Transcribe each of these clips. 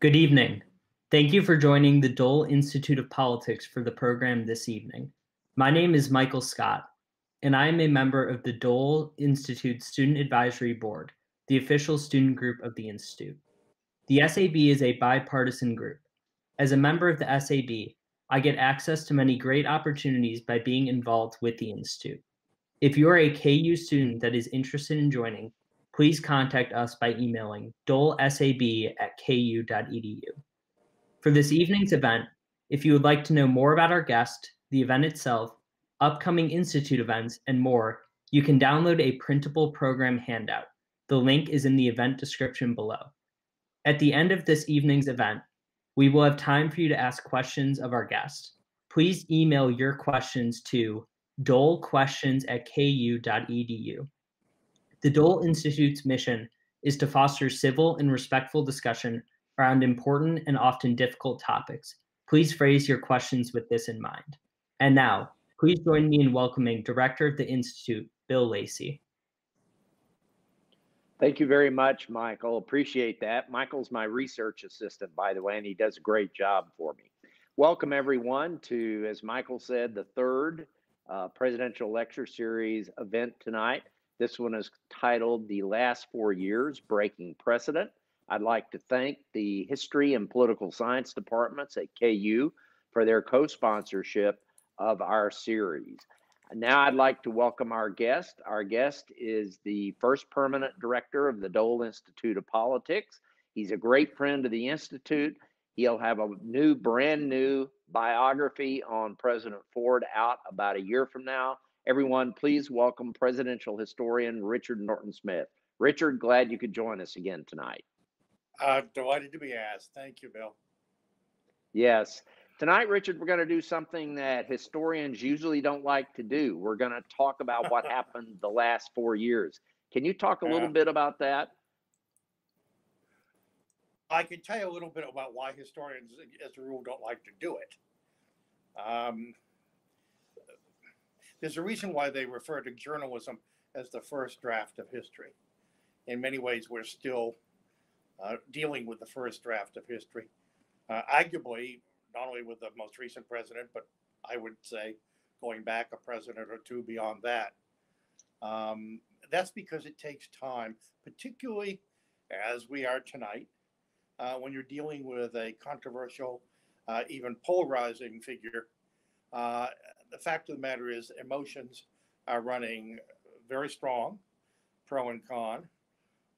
Good evening. Thank you for joining the Dole Institute of Politics for the program this evening. My name is Michael Scott, and I am a member of the Dole Institute Student Advisory Board, the official student group of the Institute. The SAB is a bipartisan group. As a member of the SAB, I get access to many great opportunities by being involved with the Institute. If you are a KU student that is interested in joining, please contact us by emailing dolesab at ku.edu. For this evening's event, if you would like to know more about our guest, the event itself, upcoming Institute events, and more, you can download a printable program handout. The link is in the event description below. At the end of this evening's event, we will have time for you to ask questions of our guest. Please email your questions to dolequestions at ku.edu. The Dole Institute's mission is to foster civil and respectful discussion around important and often difficult topics. Please phrase your questions with this in mind. And now, please join me in welcoming Director of the Institute, Bill Lacy. Thank you very much, Michael. Appreciate that. Michael's my research assistant, by the way, and he does a great job for me. Welcome, everyone, to, as Michael said, the third uh, presidential lecture series event tonight. This one is titled The Last Four Years Breaking Precedent. I'd like to thank the History and Political Science departments at KU for their co sponsorship of our series. Now I'd like to welcome our guest. Our guest is the first permanent director of the Dole Institute of Politics. He's a great friend of the Institute. He'll have a new, brand new biography on President Ford out about a year from now. Everyone, please welcome presidential historian Richard Norton Smith. Richard, glad you could join us again tonight. Uh, delighted to be asked. Thank you, Bill. Yes. Tonight, Richard, we're going to do something that historians usually don't like to do. We're going to talk about what happened the last four years. Can you talk a little bit about that? I can tell you a little bit about why historians, as a rule, don't like to do it. Um, there's a reason why they refer to journalism as the first draft of history. In many ways, we're still uh, dealing with the first draft of history. Uh, arguably, not only with the most recent president, but I would say going back a president or two beyond that. Um, that's because it takes time, particularly as we are tonight, uh, when you're dealing with a controversial, uh, even polarizing figure. Uh, the fact of the matter is, emotions are running very strong, pro and con,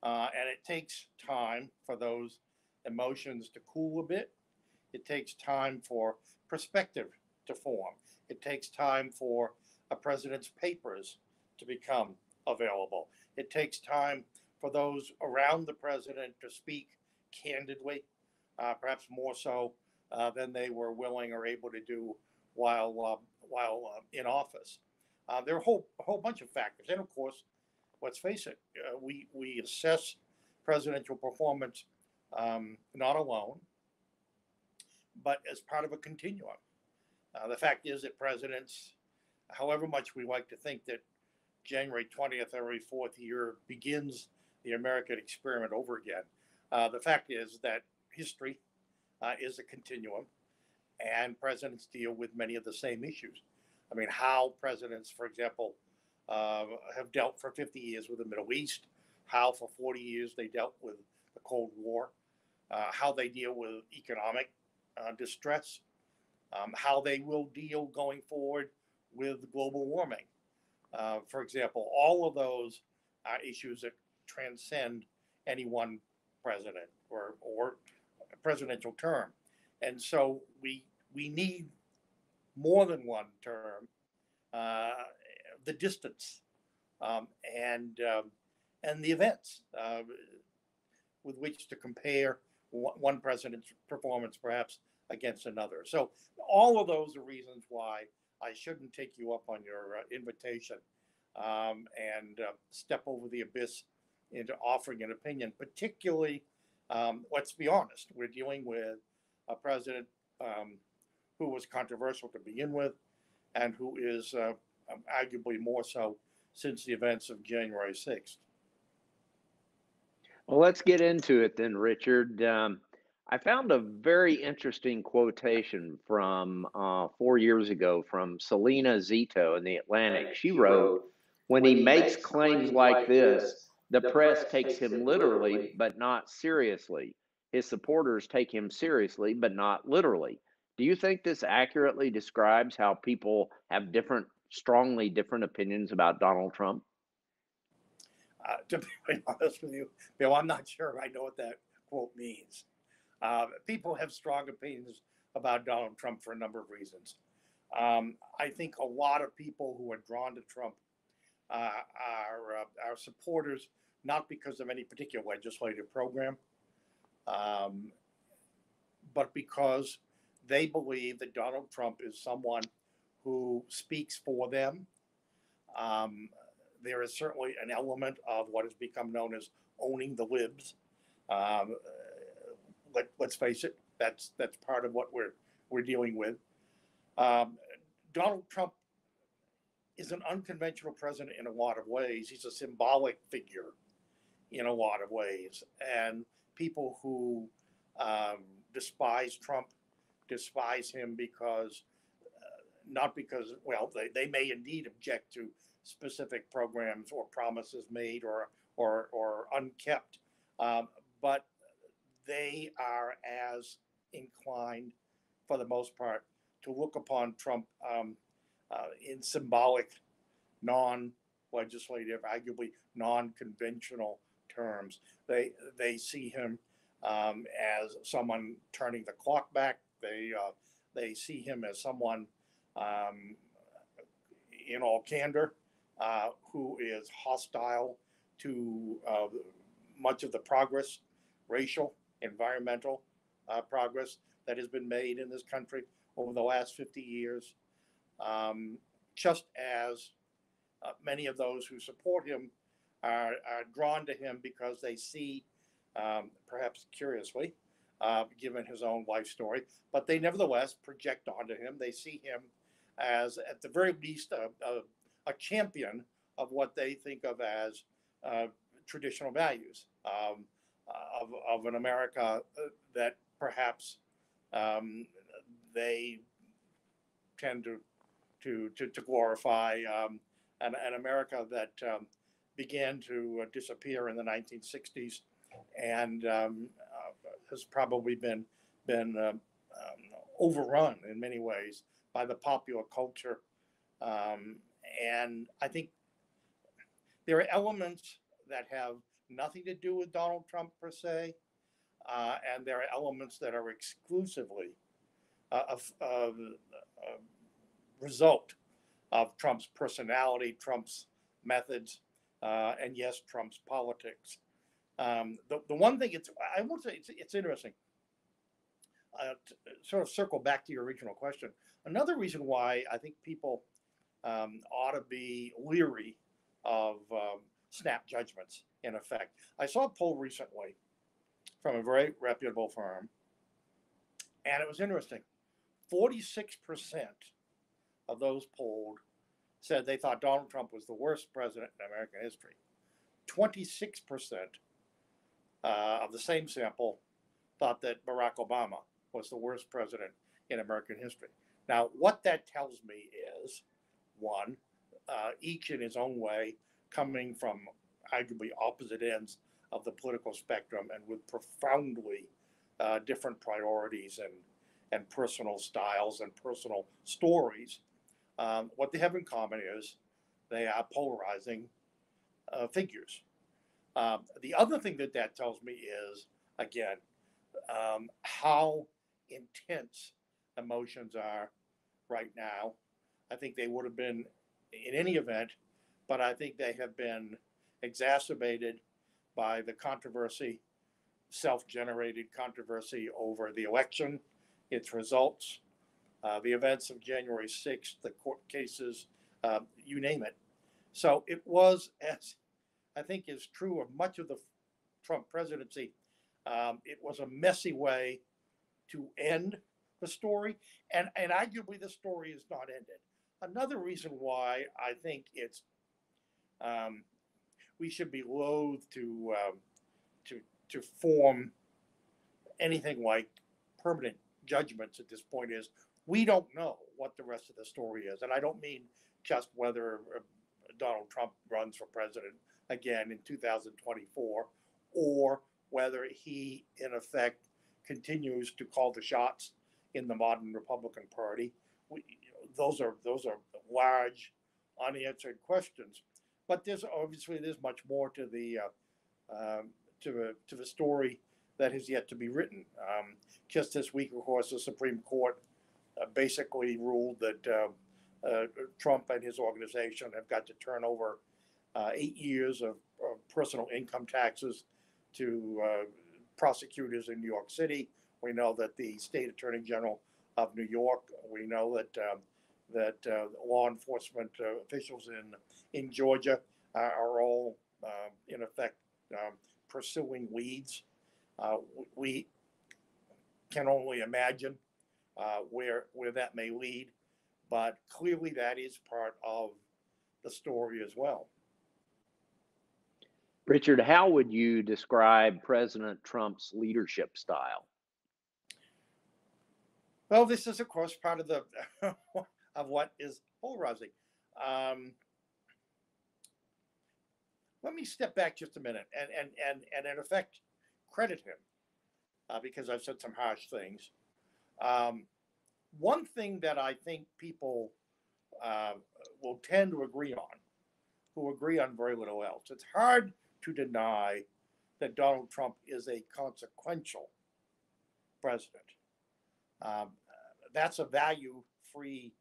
uh, and it takes time for those emotions to cool a bit it takes time for perspective to form. It takes time for a president's papers to become available. It takes time for those around the president to speak candidly, uh, perhaps more so uh, than they were willing or able to do while uh, while uh, in office. Uh, there are a whole a whole bunch of factors, and of course, let's face it, we we assess presidential performance um, not alone but as part of a continuum. Uh, the fact is that presidents, however much we like to think that January 20th, every fourth year, begins the American experiment over again, uh, the fact is that history uh, is a continuum and presidents deal with many of the same issues. I mean, how presidents, for example, uh, have dealt for 50 years with the Middle East, how for 40 years they dealt with the Cold War, uh, how they deal with economic uh, distress, um, how they will deal going forward with global warming. Uh, for example, all of those are issues that transcend any one president or, or presidential term. And so we, we need more than one term, uh, the distance um, and, um, and the events uh, with which to compare one president's performance perhaps against another. So all of those are reasons why I shouldn't take you up on your uh, invitation um, and uh, step over the abyss into offering an opinion. Particularly, um, let's be honest, we're dealing with a president um, who was controversial to begin with, and who is uh, um, arguably more so since the events of January 6th. Well, let's get into it then, Richard. Um, I found a very interesting quotation from uh, four years ago from Salena Zito in the Atlantic. She wrote, When he makes claims like this, the press takes him literally, but not seriously. His supporters take him seriously, but not literally. Do you think this accurately describes how people have different, strongly different opinions about Donald Trump? Uh, to be honest with you, Bill, I'm not sure I know what that quote means. Uh, people have strong opinions about Donald Trump for a number of reasons. Um, I think a lot of people who are drawn to Trump uh, are, uh, are supporters not because of any particular legislative program, um, but because they believe that Donald Trump is someone who speaks for them. Um, there is certainly an element of what has become known as owning the libs. Um, let, let's face it, that's that's part of what we're we're dealing with. Um, Donald Trump is an unconventional president in a lot of ways. He's a symbolic figure in a lot of ways, and people who um, despise Trump despise him because uh, not because well they, they may indeed object to specific programs or promises made or or or unkept um, but they are as inclined, for the most part, to look upon Trump um, uh, in symbolic, non legislative, arguably non conventional terms. They, they see him um, as someone turning the clock back. They, uh, they see him as someone, um, in all candor, uh, who is hostile to uh, much of the progress, racial, environmental uh, progress that has been made in this country over the last 50 years. Um, just as uh, many of those who support him are, are, drawn to him because they see, um, perhaps curiously, uh, given his own life story, but they nevertheless project onto him. They see him as, at the very least, a, a, a champion of what they think of as uh, traditional values. Um, of, of an America uh, that perhaps um, they tend to to to, to glorify um, an, an America that um, began to uh, disappear in the 1960s and um, has probably been been uh, um, overrun in many ways by the popular culture. Um, and I think there are elements that have nothing to do with Donald Trump per se, uh, and there are elements that are exclusively a, a, a result of Trump's personality, Trump's methods, uh, and yes, Trump's politics. Um, the, the one thing it's I will say it's, it's interesting. Uh, sort of circle back to your original question. Another reason why I think people um, ought to be leery of um, snap judgments in effect. I saw a poll recently from a very reputable firm, and it was interesting. 46% of those polled said they thought Donald Trump was the worst president in American history. 26% uh, of the same sample thought that Barack Obama was the worst president in American history. Now, what that tells me is one, uh, each in his own way, coming from arguably opposite ends of the political spectrum and with profoundly uh, different priorities and, and personal styles and personal stories. Um, what they have in common is they are polarizing uh, figures. Um, the other thing that that tells me is, again, um, how intense emotions are right now. I think they would have been in any event, but I think they have been exacerbated by the controversy, self generated controversy over the election, its results, uh, the events of January 6th, the court cases, uh, you name it. So it was, as I think is true of much of the Trump presidency, um, it was a messy way to end the story. And, and arguably, the story is not ended. Another reason why I think it's um, we should be loath to um, to to form anything like permanent judgments at this point is we don't know what the rest of the story is. And I don't mean just whether uh, Donald Trump runs for president again in 2024 or whether he, in effect, continues to call the shots in the modern Republican Party. We, those are those are large, unanswered questions. But there's obviously there's much more to the uh, um, to the to the story that has yet to be written. Um, just this week, of course, the Supreme Court uh, basically ruled that uh, uh Trump and his organization have got to turn over uh, eight years of, of, personal income taxes to uh, prosecutors in New York City. We know that the state attorney general of New York. We know that um, that uh, law enforcement uh, officials in in Georgia are all um, in effect um, pursuing leads. Uh, we can only imagine uh, where where that may lead, but clearly that is part of the story as well. Richard, how would you describe President Trump's leadership style? Well, this is, of course, part of the of what is polarizing. Um, let me step back just a minute and and and and in effect credit him uh, because I've said some harsh things. Um, one thing that I think people uh, will tend to agree on, who agree on very little else, it's hard to deny that Donald Trump is a consequential president. Um, that's a value-free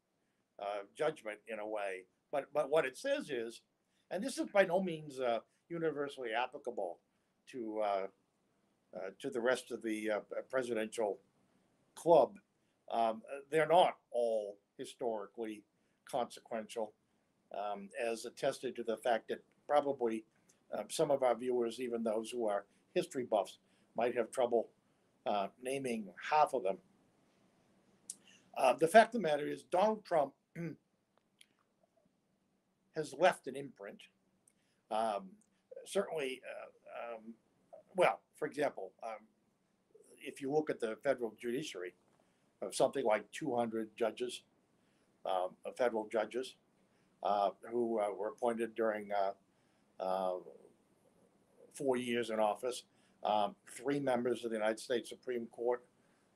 uh, judgment in a way. But but what it says is, and this is by no means uh, universally applicable to uh, uh to the rest of the uh, presidential club. Um, they're not all historically consequential, um, as attested to the fact that probably um, some of our viewers, even those who are history buffs, might have trouble uh, naming half of them. Uh, the fact of the matter is, Donald Trump has left an imprint. Um, certainly, uh, um, well, for example, um, if you look at the federal judiciary, of something like 200 judges, um, federal judges, uh, who uh, were appointed during uh, four years in office, um, three members of the United States Supreme Court.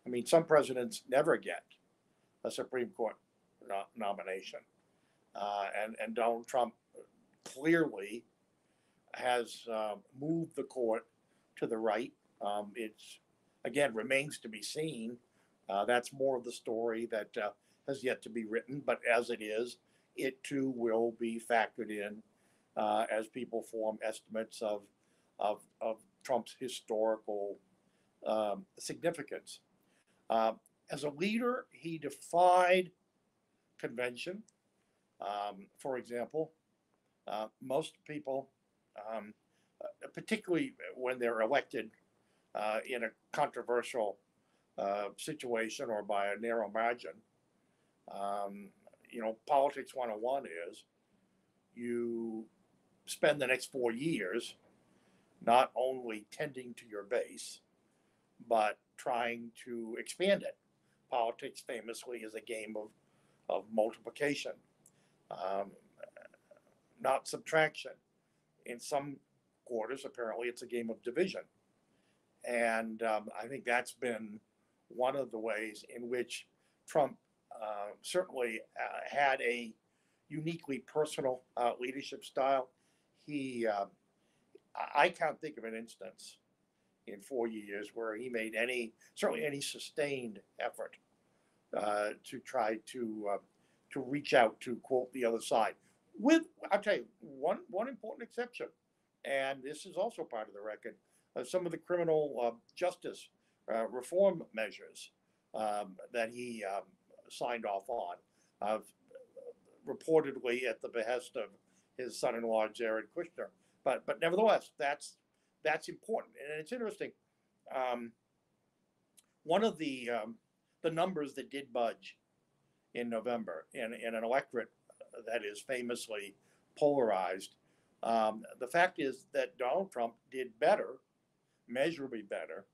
I mean, some presidents never get a Supreme Court no- nomination. Uh, and, and Donald Trump clearly has uh, moved the court to the right. Um, it's, again, remains to be seen. Uh, that's more of the story that uh, has yet to be written. But as it is, it too will be factored in uh, as people form estimates of, of, of Trump's historical um, significance. Uh, as a leader, he defied convention. Um, for example, uh, most people, um, uh, particularly when they're elected uh, in a controversial uh, situation or by a narrow margin, um, you know, politics 101 is you spend the next four years not only tending to your base, but trying to expand it politics famously is a game of, of multiplication, um, not subtraction. In some quarters, apparently, it's a game of division. And um, I think that's been one of the ways in which Trump uh, certainly uh, had a uniquely personal uh, leadership style. He, uh, I can't think of an instance in four years where he made any, certainly any sustained effort uh, to try to uh, to reach out to quote the other side. With I'll tell you one one important exception, and this is also part of the record. Uh, some of the criminal uh, justice uh, reform measures um, that he um, signed off on, reportedly at the behest of his son-in-law Jared Kushner. But but nevertheless, that's that's important, and it's interesting. Um, one of the um, the numbers that did budge in November in, in an electorate that is famously polarized. Um, the fact is that Donald Trump did better, measurably better,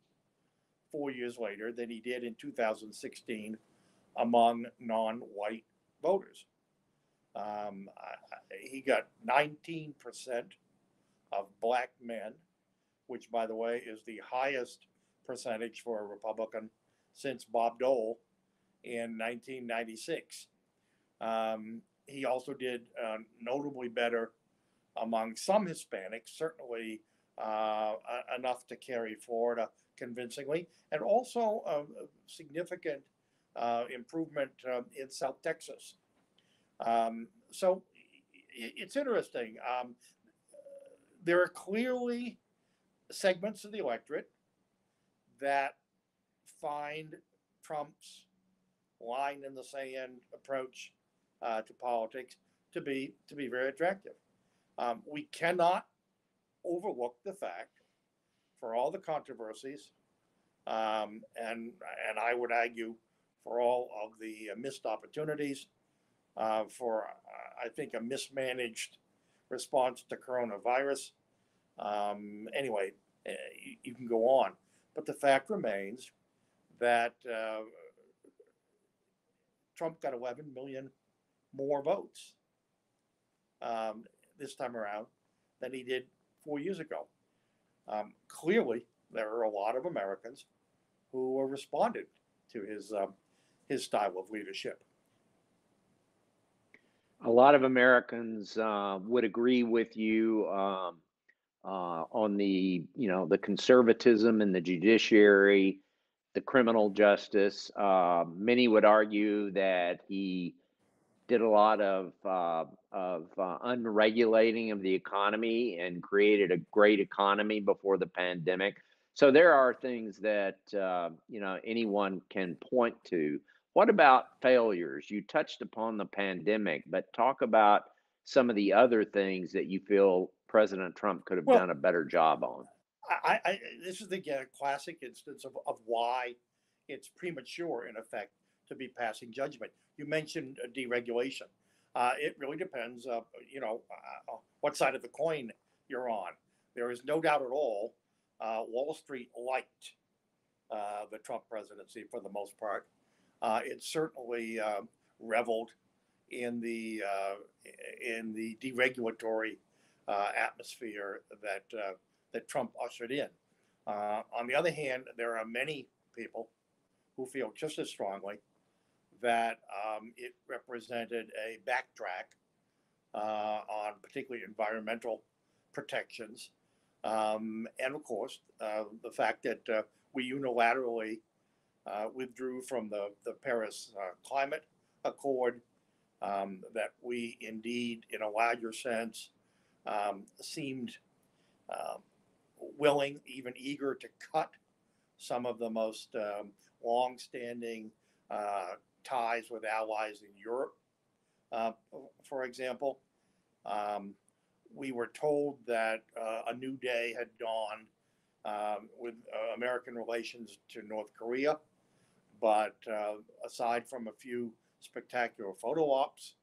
four years later than he did in 2016 among non-white voters. Um, he got 19% of black men, which, by the way, is the highest percentage for a Republican since Bob Dole in 1996. Um, he also did uh, notably better among some Hispanics, certainly uh, enough to carry Florida convincingly, and also a significant uh, improvement um, in South Texas. Um, so it's interesting. Um, there are clearly segments of the electorate that find Trump's line in the sand approach uh, to politics to be to be very attractive. Um, we cannot overlook the fact, for all the controversies, um, and and I would argue for all of the missed opportunities, uh, for uh, I think a mismanaged response to coronavirus. Um, anyway, uh, you, you, can go on, but the fact remains that uh, Trump got 11 million more votes um, this time around than he did four years ago. Um, clearly, there are a lot of Americans who responded to his um, his style of leadership. A lot of Americans uh, would agree with you um, uh, on the you know the conservatism in the judiciary, the criminal justice. Uh, many would argue that he did a lot of uh, of uh, unregulating of the economy and created a great economy before the pandemic. So there are things that uh, you know anyone can point to. What about failures? You touched upon the pandemic, but talk about some of the other things that you feel President Trump could have well, done a better job on. I, I this is again a classic instance of, of why it's premature, in effect, to be passing judgment. You mentioned deregulation. Uh, it really depends, uh, you know, uh, what side of the coin you're on. There is no doubt at all. Uh, Wall Street liked uh, the Trump presidency for the most part. Uh, it certainly um, reveled in the in the deregulatory atmosphere that that Trump ushered in. on the other hand, there are many people who feel just as strongly that um, it represented a backtrack uh, on particularly environmental protections. Um, and of course, uh, the fact that uh, we unilaterally uh, withdrew from the, the Paris uh, Climate Accord, um, that we indeed, in a larger sense, um, seemed um, willing, even eager to cut some of the most um, long-standing uh, ties with allies in Europe, uh, for example. Um, we were told that uh, a new day had dawned um, with uh, American relations to North Korea, but uh, aside from a few spectacular photo ops,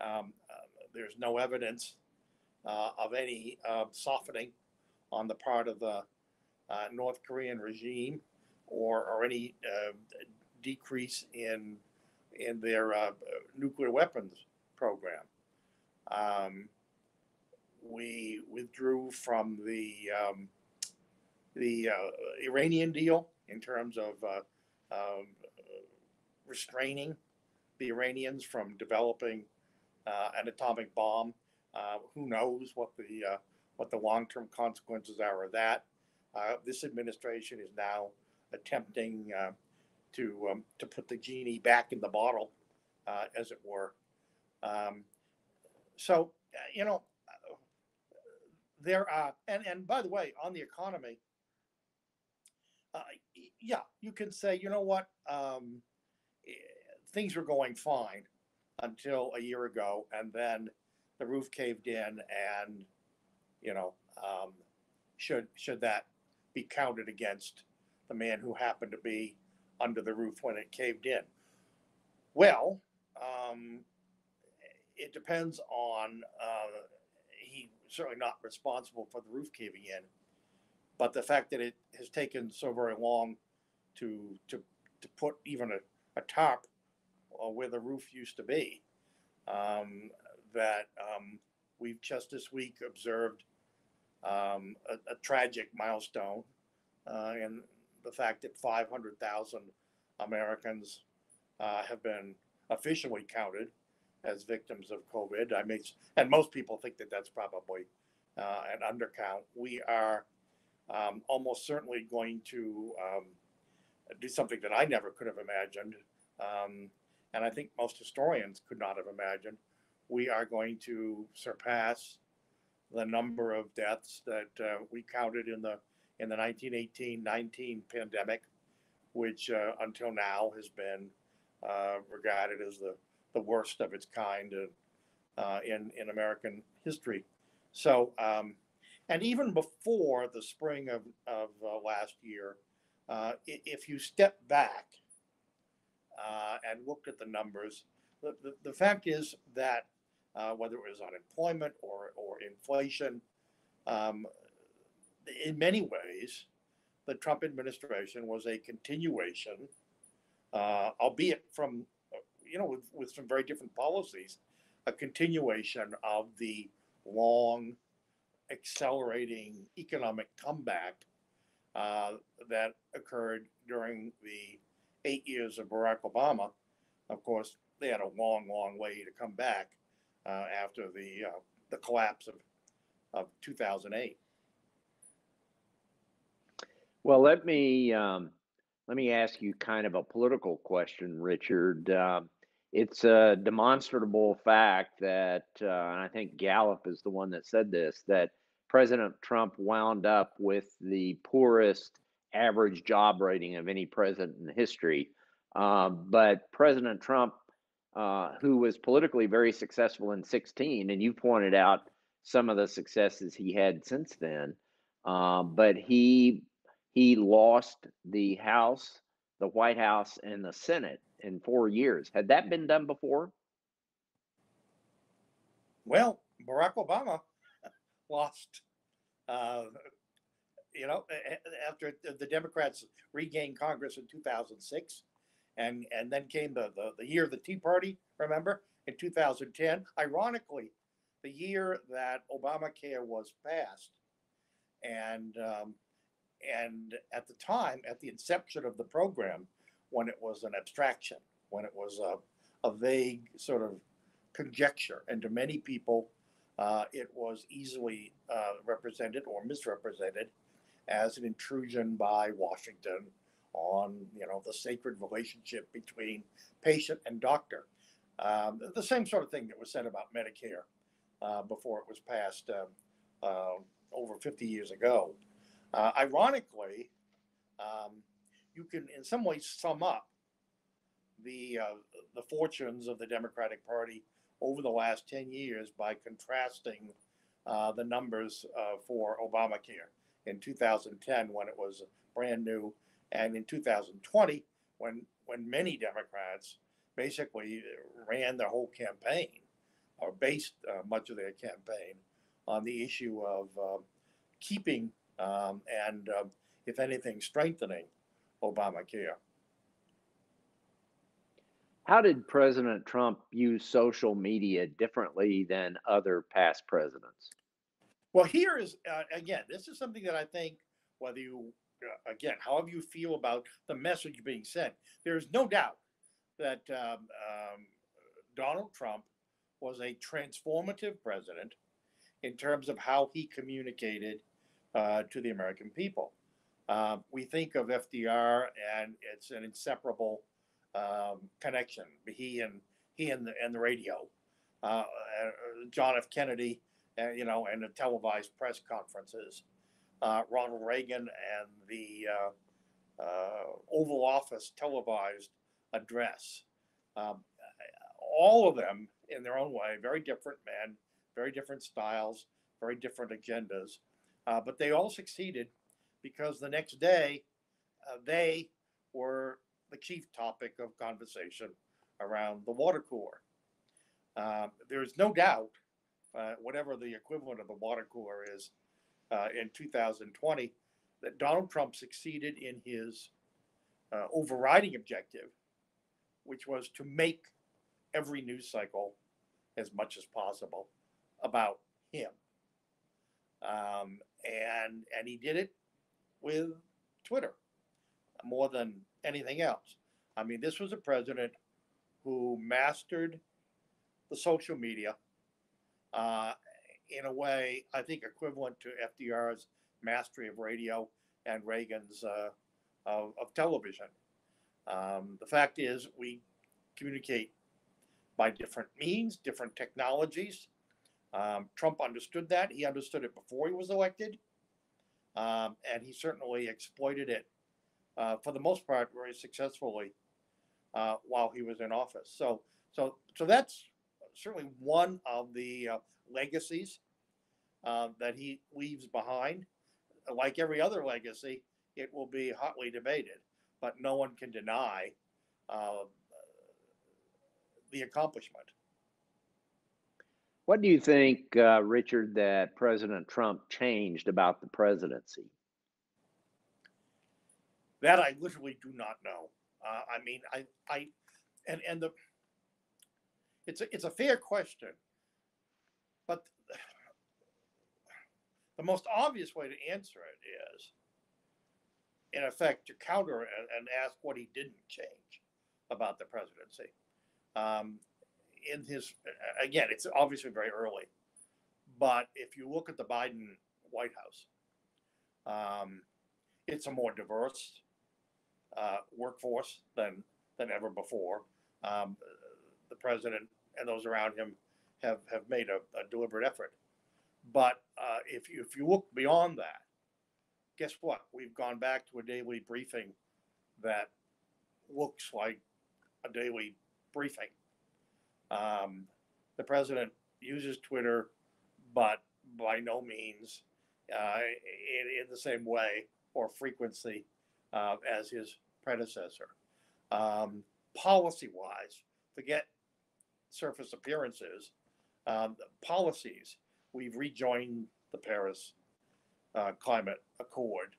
um, uh, there's no evidence uh, of any softening on the part of the North Korean regime or, or any decrease in in their uh, nuclear weapons program. Um, we withdrew from the um, the uh, Iranian deal in terms of uh, um, restraining the Iranians from developing uh, an atomic bomb. Uh, who knows what the uh, what the long-term consequences are of that? this administration is now attempting to um, to put the genie back in the bottle, uh, as it were. Um, so uh, you know, there are and and by the way, on the economy, uh, yeah, you can say you know what um, eh, things were going fine until a year ago, and then the roof caved in, and you know, um, should should that be counted against the man who happened to be under the roof when it caved in? Well, um, it depends on, uh, he's certainly not responsible for the roof caving in, but the fact that it has taken so very long to to to put even a, a tarp uh, where the roof used to be. Um, that um, we've just this week observed um, a, a tragic milestone uh, in the fact that 500,000 Americans uh, have been officially counted as victims of COVID. I mean, and most people think that that's probably uh, an undercount. We are um, almost certainly going to um, do something that I never could have imagined, um, and I think most historians could not have imagined. We are going to surpass the number of deaths that uh, we counted in the in the 1918-19 pandemic, which uh, until now has been uh, regarded as the, the worst of its kind uh, in in American history. So, um, and even before the spring of of uh, last year, uh, if you step back uh, and look at the numbers, the, the, the fact is that whether it was unemployment or or inflation, um, in many ways, the Trump administration was a continuation, uh, albeit from, you know, with, with some very different policies, a continuation of the long, accelerating economic comeback uh, that occurred during the eight years of Barack Obama. Of course, they had a long, long way to come back uh, after the uh, the collapse of of 2008. Well, let me um, let me ask you kind of a political question, Richard. Uh, it's a demonstrable fact that, uh, and I think Gallup is the one that said this, that President Trump wound up with the poorest average job rating of any president in history. Uh, but President Trump, uh, who was politically very successful in 16, and you pointed out some of the successes he had since then, uh, but he he lost the House, the White House, and the Senate in four years. Had that been done before? Well, Barack Obama lost, uh, you know, after the Democrats regained Congress in 2006. And, and then came the, the, the year of the Tea Party, remember, in 2010. Ironically, the year that Obamacare was passed. And um, and at the time, at the inception of the program, when it was an abstraction, when it was a, a vague sort of conjecture, and to many people, uh, it was easily uh, represented or misrepresented as an intrusion by Washington on, you know, the sacred relationship between patient and doctor. Um, the same sort of thing that was said about Medicare uh, before it was passed um, uh, over 50 years ago. Uh, ironically, um, you can in some ways sum up the uh, the fortunes of the Democratic Party over the last 10 years by contrasting uh, the numbers uh, for Obamacare. In 2010 when it was brand new, and in 2020 when when many Democrats basically ran their whole campaign or based uh, much of their campaign on the issue of uh, keeping um, and, uh, if anything, strengthening Obamacare. How did President Trump use social media differently than other past presidents? Well, here is, uh, again, this is something that I think, whether you, uh, again, however you feel about the message being sent, there's no doubt that um, um, Donald Trump was a transformative president in terms of how he communicated uh, to the American people. Uh, we think of FDR, and it's an inseparable um, connection. He and he and the and the radio. Uh, uh John F. Kennedy, uh, you know, and the televised press conferences. Uh, Ronald Reagan and the Oval Office televised address. Um, all of them, in their own way, very different men, very different styles, very different agendas. But they all succeeded because the next day uh, they were the chief topic of conversation around the water cooler. Um, there's no doubt, uh, whatever the equivalent of the water cooler is uh, in 2020, that Donald Trump succeeded in his uh, overriding objective, which was to make every news cycle as much as possible about him. Um, and and he did it with Twitter more than anything else. I mean, this was a president who mastered the social media uh, in a way I think equivalent to FDR's mastery of radio and Reagan's uh, of, of, television. Um, the fact is, we communicate by different means, different technologies. Um, Trump understood that. He understood it before he was elected. Um, and he certainly exploited it uh, for the most part very successfully uh, while he was in office. So, so, so that's certainly one of the uh, legacies uh, that he leaves behind. Like every other legacy, it will be hotly debated, but no one can deny uh, the accomplishment. What do you think, uh, Richard, that President Trump changed about the presidency? That I literally do not know. Uh, I mean, I, I, and and the, it's a it's a fair question, but the most obvious way to answer it is, in effect, to counter and, and ask what he didn't change about the presidency. Um, in his again, it's obviously very early, but if you look at the Biden White House, um, it's a more diverse uh, workforce than than ever before. Um, the president and those around him have have made a, a deliberate effort. But uh, if you, if you look beyond that, guess what? We've gone back to a daily briefing that looks like a daily briefing. Um, the president uses Twitter, but by no means uh, in, in, the same way or frequency uh, as his predecessor. Um, policy wise, forget surface appearances, um, policies. We've rejoined the Paris uh, Climate Accord.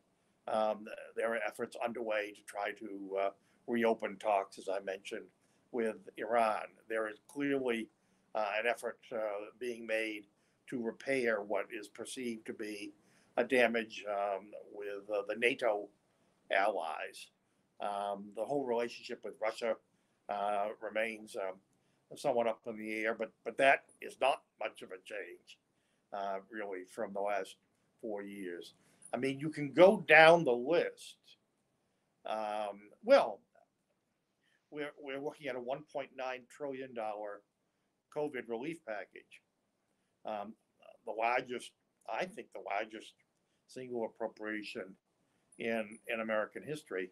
Um, there are efforts underway to try to uh, reopen talks, as I mentioned, with Iran. There is clearly uh, an effort uh, being made to repair what is perceived to be a damage um, with uh, the NATO allies. Um, the whole relationship with Russia uh, remains um, somewhat up in the air, but but that is not much of a change, uh, really, from the last four years. I mean, you can go down the list. Um, well, we're we're looking at a 1.9 trillion dollar COVID relief package, um, the largest, I think, the largest single appropriation in in American history.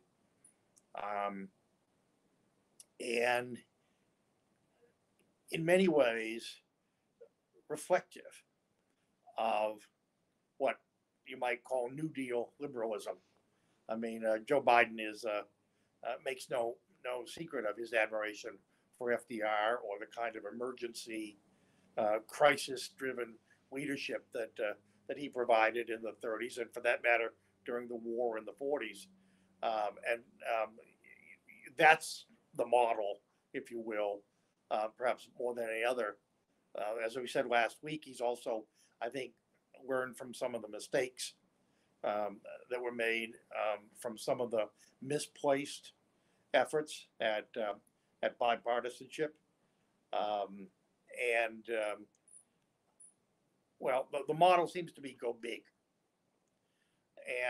Um, and in many ways reflective of what you might call New Deal liberalism. I mean, uh, Joe Biden is uh, uh, makes no no secret of his admiration for FDR or the kind of emergency, uh, crisis-driven leadership that uh, that he provided in the 30s, and for that matter, during the war in the 40s. Um, and um, that's the model, if you will, uh, perhaps more than any other. Uh, as we said last week, he's also, I think, learned from some of the mistakes um, that were made um, from some of the misplaced efforts at uh, at bipartisanship, um, and um, well, the, the, model seems to be go big,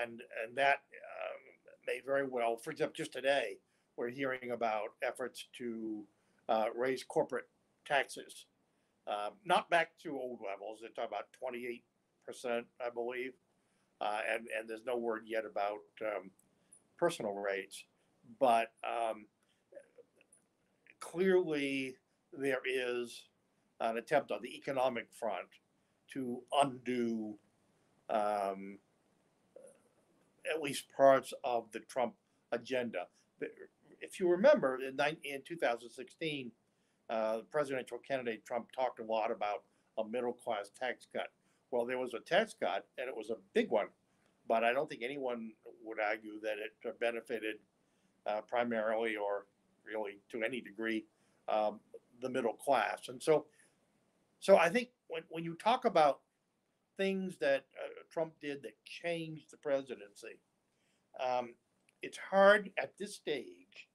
and and that um, may very well, for example, just today we're hearing about efforts to uh, raise corporate taxes, um, not back to old levels. They talk about 28 percent, I believe, uh, and and there's no word yet about um, personal rates, but um, clearly there is an attempt on the economic front to undo um, at least parts of the Trump agenda if you remember, in, in 2016, uh, presidential candidate Trump talked a lot about a middle class tax cut. Well, there was a tax cut, and it was a big one, but I don't think anyone would argue that it benefited uh, primarily or really to any degree um, the middle class. And so, so I think when, when you talk about things that uh, Trump did that changed the presidency, um, it's hard at this stage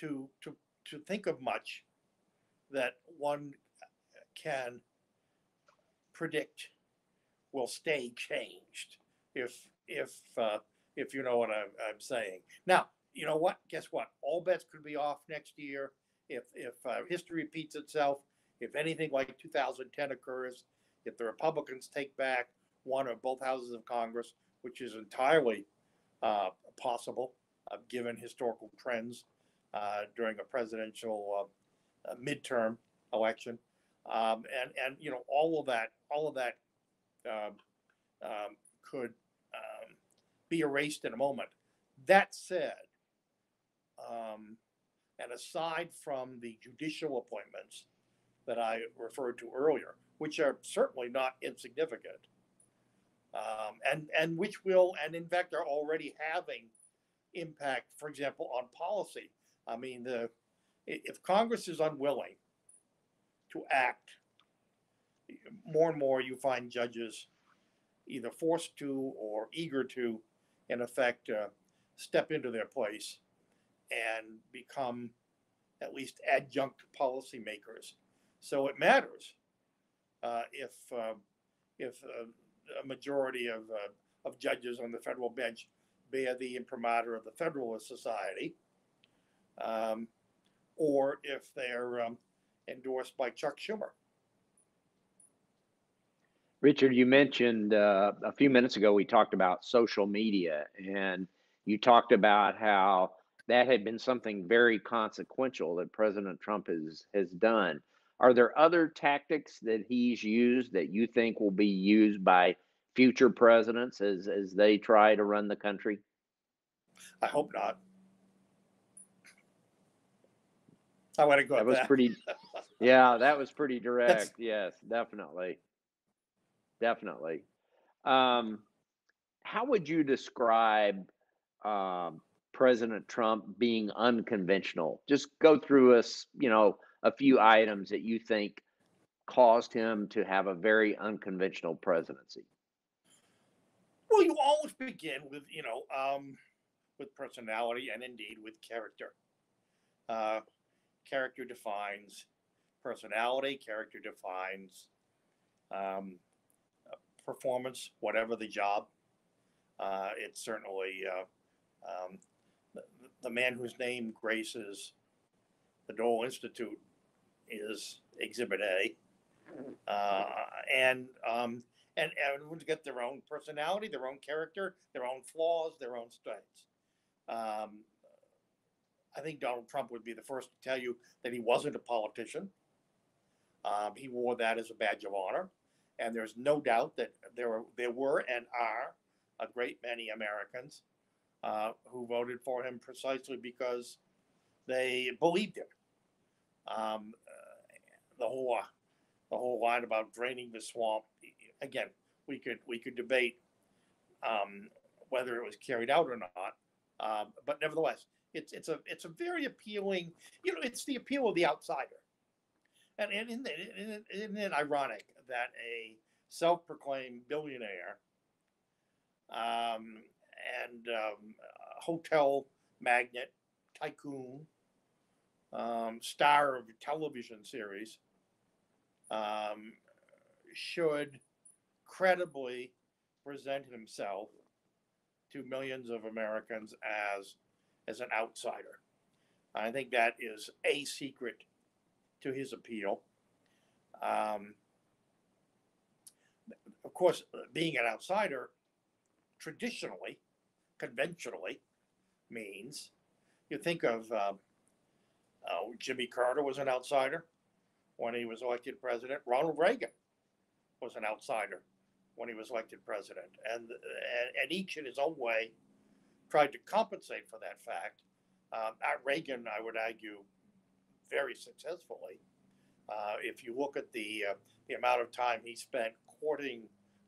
to to to think of much that one can predict will stay changed if if uh, if you know what I'm, I'm saying. Now, you know what? Guess what? All bets could be off next year if if uh, history repeats itself. If anything like 2010 occurs, if the Republicans take back one or both houses of Congress, which is entirely uh, possible uh, given historical trends uh, during a presidential uh, midterm election, um, and and you know all of that, all of that um, um, could be erased in a moment. That said, um, and aside from the judicial appointments that I referred to earlier, which are certainly not insignificant, um, and and which will and in fact are already having impact, for example, on policy. I mean, the if Congress is unwilling to act, more and more you find judges either forced to or eager to, in effect, uh, step into their place and become at least adjunct policymakers. So it matters uh, if uh, if uh, a majority of uh, of judges on the federal bench bear the imprimatur of the Federalist Society, um, or if they're um, endorsed by Chuck Schumer. Richard, you mentioned uh, a few minutes ago we talked about social media, and you talked about how that had been something very consequential that President Trump has has done. Are there other tactics that he's used that you think will be used by future presidents as as they try to run the country? I hope not. I want to go. That was that. pretty. Yeah, that was pretty direct. That's, yes, definitely definitely. Um, how would you describe um, President Trump being unconventional? Just go through us, you know, a few items that you think caused him to have a very unconventional presidency. Well, you always begin with, you know, um, with personality and indeed with character. Uh, character defines personality. Character defines um, performance, whatever the job. Uh, it's certainly uh, um, the, the, man whose name graces the Dole Institute is Exhibit A, uh, and um, and everyone's got their own personality, their own character, their own flaws, their own strengths. Um, I think Donald Trump would be the first to tell you that he wasn't a politician. Um, he wore that as a badge of honor. And there's no doubt that there were, there were and are a great many Americans uh, who voted for him precisely because they believed him. Um, the whole the whole line about draining the swamp. Again, we could we could debate um, whether it was carried out or not, um, but nevertheless, it's it's a it's a very appealing. You know, it's the appeal of the outsider. And, and isn't, it, isn't it ironic that a self proclaimed billionaire um, and um, hotel magnate, tycoon, um, star of a television series um, should credibly present himself to millions of Americans as as an outsider. I think that is a secret to his appeal. Um, of course, being an outsider traditionally, conventionally, means you think of uh, uh, Jimmy Carter was an outsider when he was elected president. Ronald Reagan was an outsider when he was elected president, and and, and each in his own way tried to compensate for that fact. Um, Reagan, I would argue, very successfully. Uh, if you look at the uh, the amount of time he spent courting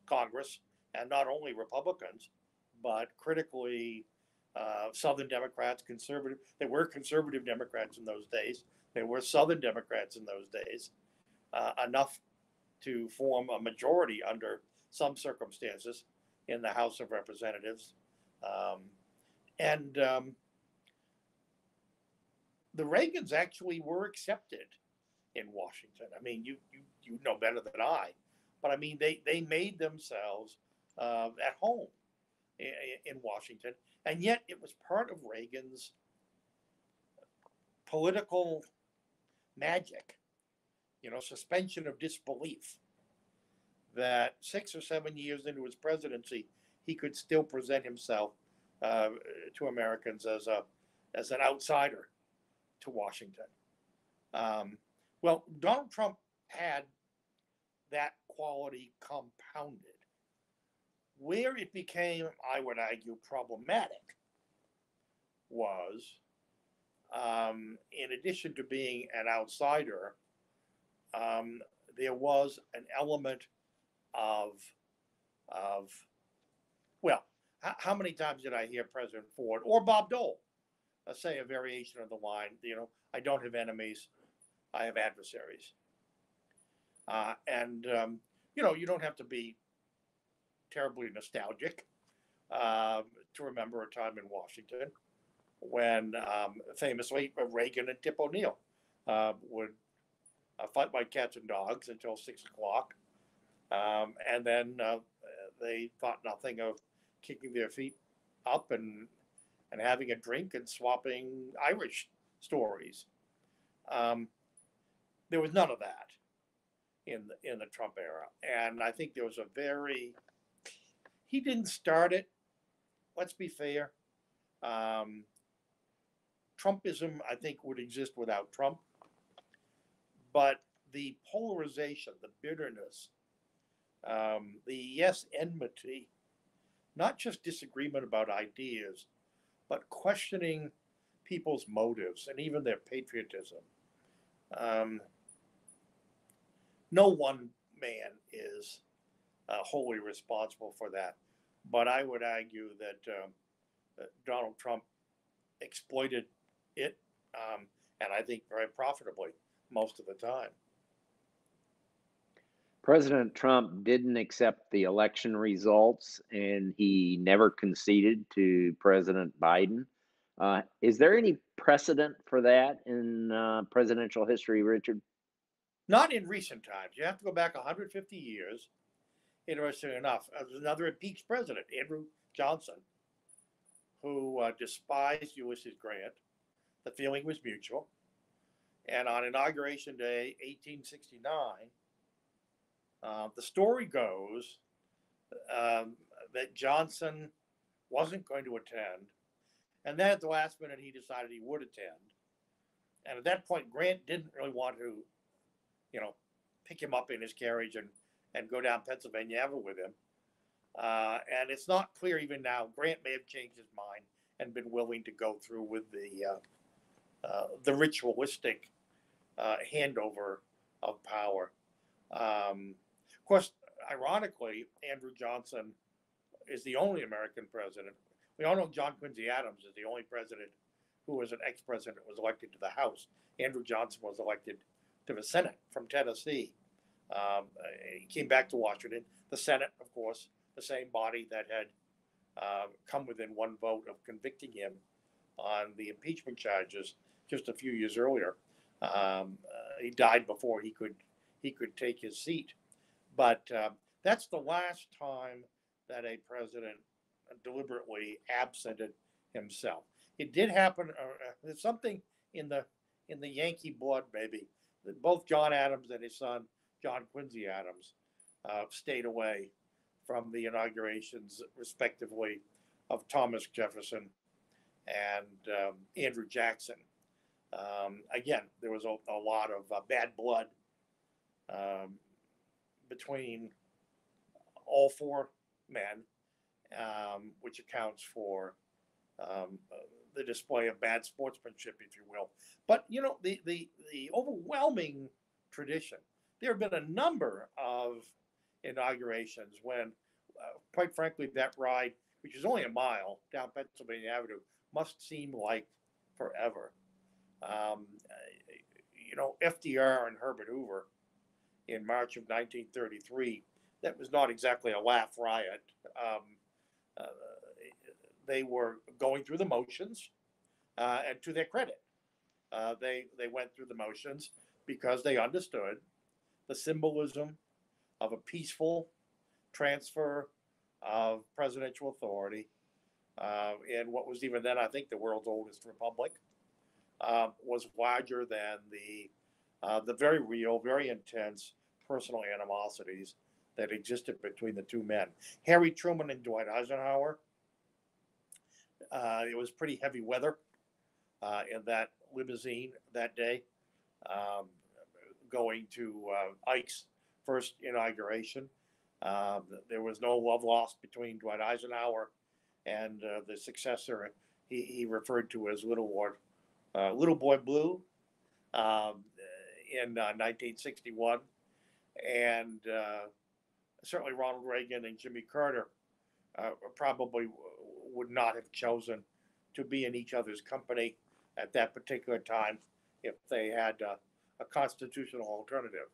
Congress and not only Republicans, but critically uh, Southern Democrats, conservative. They were conservative Democrats in those days. They were Southern Democrats in those days, uh, enough to form a majority under some circumstances in the House of Representatives. Um, and um, the Reagans actually were accepted in Washington. I mean, you you you know better than I, but I mean they they made themselves uh, at home in, in Washington, and yet it was part of Reagan's political magic, you know, suspension of disbelief. That six or seven years into his presidency, he could still present himself uh, to Americans as a as an outsider to Washington. Um, well, Donald Trump had that quality compounded. Where it became, I would argue, problematic was, um, in addition to being an outsider, um, there was an element of, of, well, how, many times did I hear President Ford or Bob Dole uh, say a variation of the line, you know, I don't have enemies, I have adversaries. Uh, and, um, you know, you don't have to be terribly nostalgic uh, to remember a time in Washington when um, famously Reagan and Tip O'Neill uh, would fight like cats and dogs until six o'clock. Um, and then uh, they thought nothing of kicking their feet up and and having a drink and swapping Irish stories. Um, there was none of that in the in the Trump era, and I think there was a very he didn't start it. Let's be fair. Um, Trumpism, I think, would exist without Trump, but the polarization, the bitterness, um, the yes enmity, not just disagreement about ideas, but questioning people's motives and even their patriotism. Um, no one man is uh, wholly responsible for that, but I would argue that, um, that Donald Trump exploited it, um, and I think very profitably most of the time. President Trump didn't accept the election results and he never conceded to President Biden. Uh, is there any precedent for that in uh, presidential history, Richard? Not in recent times. You have to go back 150 years. Interesting enough, uh, there's another impeached president, Andrew Johnson, who uh, despised Ulysses Grant. The feeling was mutual. And on Inauguration Day, 1869, uh, the story goes um, that Johnson wasn't going to attend, and then at the last minute he decided he would attend. And at that point, Grant didn't really want to, you know, pick him up in his carriage and, and go down Pennsylvania Avenue with him. Uh, and it's not clear even now. Grant may have changed his mind and been willing to go through with the uh, uh, the ritualistic uh, handover of power. Um, of course, ironically, Andrew Johnson is the only American president. We all know John Quincy Adams is the only president who was an ex-president was elected to the House. Andrew Johnson was elected to the Senate from Tennessee. Um, he came back to Washington. The Senate, of course, the same body that had uh, come within one vote of convicting him on the impeachment charges just a few years earlier. Um, uh, he died before he could he could take his seat. But uh, that's the last time that a president deliberately absented himself. It did happen. Uh, uh, there's something in the in the Yankee blood, maybe. Both John Adams and his son John Quincy Adams uh, stayed away from the inaugurations, respectively, of Thomas Jefferson and um, Andrew Jackson. Um, again, there was a, a lot of uh, bad blood um, between all four men, um, which accounts for um, the display of bad sportsmanship, if you will. But you know, the the the overwhelming tradition. There have been a number of inaugurations when, uh, quite frankly, that ride which is only a mile down Pennsylvania Avenue, must seem like forever. Um, you know, FDR and Herbert Hoover in March of 1933, that was not exactly a laugh riot. Um, uh, they were going through the motions, uh, and to their credit, uh, they they went through the motions because they understood the symbolism of a peaceful transfer of presidential authority uh, in what was even then, I think, the world's oldest republic, uh, was larger than the uh, the very real, very intense personal animosities that existed between the two men. Harry Truman and Dwight Eisenhower. Uh, it was pretty heavy weather uh, in that limousine that day, um, going to uh, Ike's first inauguration. Um, there was no love lost between Dwight Eisenhower and uh, the successor he, he referred to as Little War, uh, Little Boy Blue um, in 1961. And uh, certainly Ronald Reagan and Jimmy Carter probably would not have chosen to be in each other's company at that particular time if they had uh, a constitutional alternative.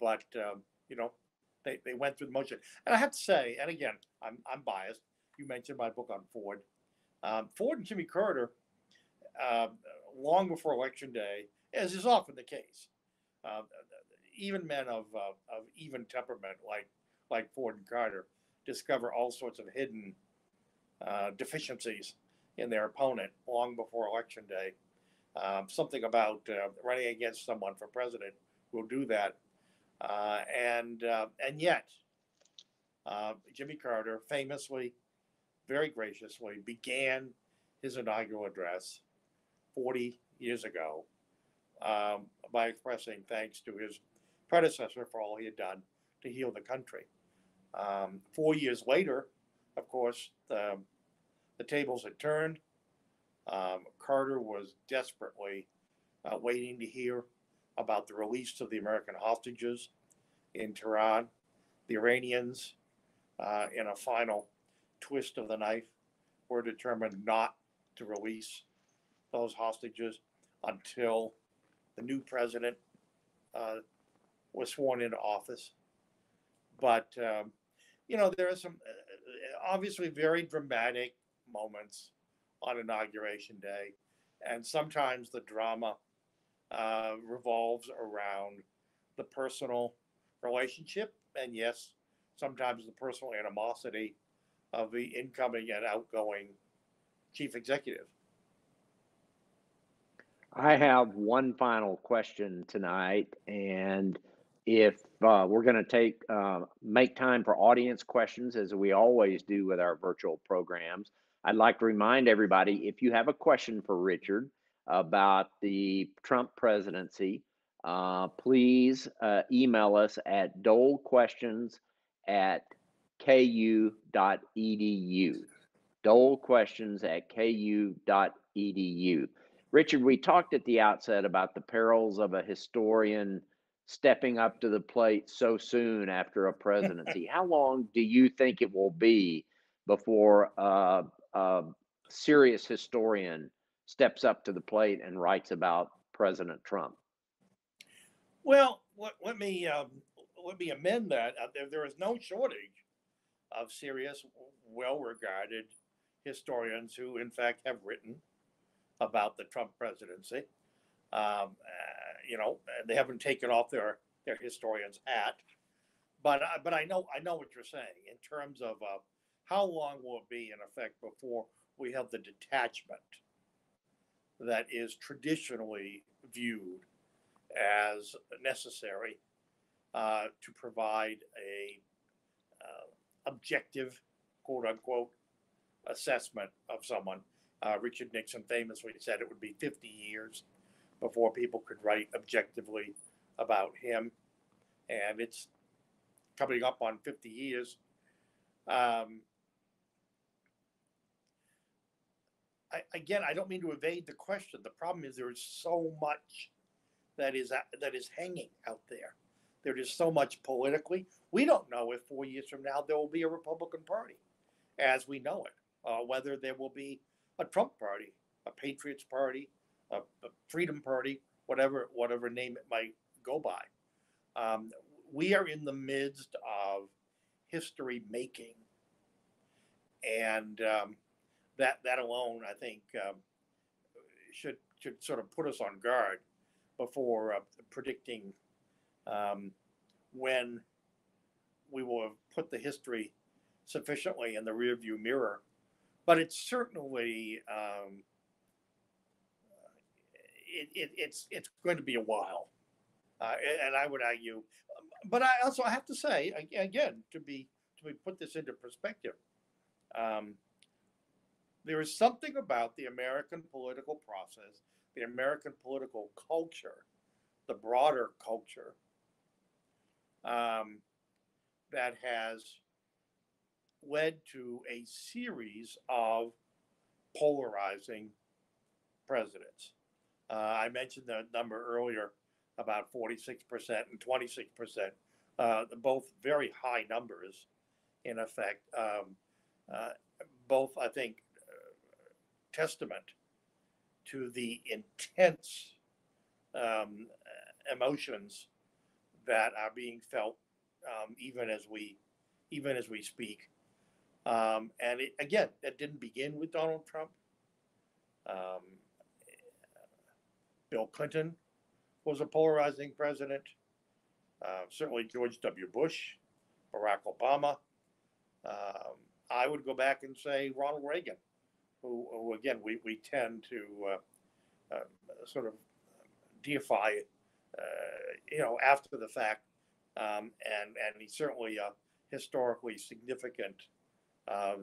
But, um, you know, they, they went through the motion. And I have to say, and again, I'm, I'm biased. You mentioned my book on Ford. Um, Ford and Jimmy Carter, uh, long before Election Day, as is often the case, uh, even men of, uh, of even temperament like, like Ford and Carter discover all sorts of hidden uh, deficiencies in their opponent long before Election Day. Um, something about uh, running against someone for president will do that. Uh, and uh, and yet, uh, Jimmy Carter famously, very graciously, began his inaugural address 40 years ago um, by expressing thanks to his predecessor for all he had done to heal the country. Um, four years later, of course, the, the tables had turned. Um, Carter was desperately uh, waiting to hear about the release of the American hostages in Tehran. The Iranians, uh, in a final twist of the knife, were determined not to release those hostages until the new president uh, was sworn into office. But, um, you know, there are some obviously very dramatic moments on Inauguration Day. And sometimes the drama uh, revolves around the personal relationship. And yes, sometimes the personal animosity of the incoming and outgoing chief executive. I have one final question tonight, and if uh, we're going to take uh, make time for audience questions as we always do with our virtual programs, I'd like to remind everybody if you have a question for Richard about the Trump presidency, uh, please uh, email us at dolequestions at ku.edu. Dolequestions at ku.edu. Richard, we talked at the outset about the perils of a historian stepping up to the plate so soon after a presidency. How long do you think it will be before uh, a serious historian steps up to the plate and writes about President Trump? Well, let, let me um, let me amend that. Uh, there, there is no shortage of serious, well-regarded historians who, in fact, have written about the Trump presidency. Um, you know, they haven't taken off their their historian's hat, but uh, but I know I know what you're saying in terms of uh, how long will it be in effect before we have the detachment that is traditionally viewed as necessary uh, to provide a uh, objective, quote unquote, assessment of someone. Uh, Richard Nixon famously said it would be 50 years before people could write objectively about him, and it's coming up on 50 years. Um, I, again, I don't mean to evade the question. The problem is there is so much that is that is hanging out there. There is so much politically. We don't know if four years from now there will be a Republican Party, as we know it, uh, whether there will be a Trump party, a Patriots party, a, a Freedom Party, whatever whatever name it might go by. Um, we are in the midst of history making, and um, that that alone, I think, um, should should sort of put us on guard before uh, predicting um, when we will have put the history sufficiently in the rearview mirror. But it's certainly um, it, it, it's it's going to be a while, uh, and I would argue. But I also I have to say again to be to be put this into perspective. Um, there is something about the American political process, the American political culture, the broader culture, um, that has led to a series of polarizing presidents. Uh, I mentioned the number earlier about 46% and 26%, uh, both very high numbers in effect. Um, uh, both, I think, testament to the intense um, emotions that are being felt um, even as we even as we speak. Um, and it, again, that didn't begin with Donald Trump. Um, Bill Clinton was a polarizing president. Uh, certainly George W. Bush, Barack Obama. Um, I would go back and say Ronald Reagan who, who again, we, we tend to uh, uh, sort of deify, uh, you know, after the fact. Um, and, and he's certainly a historically significant uh,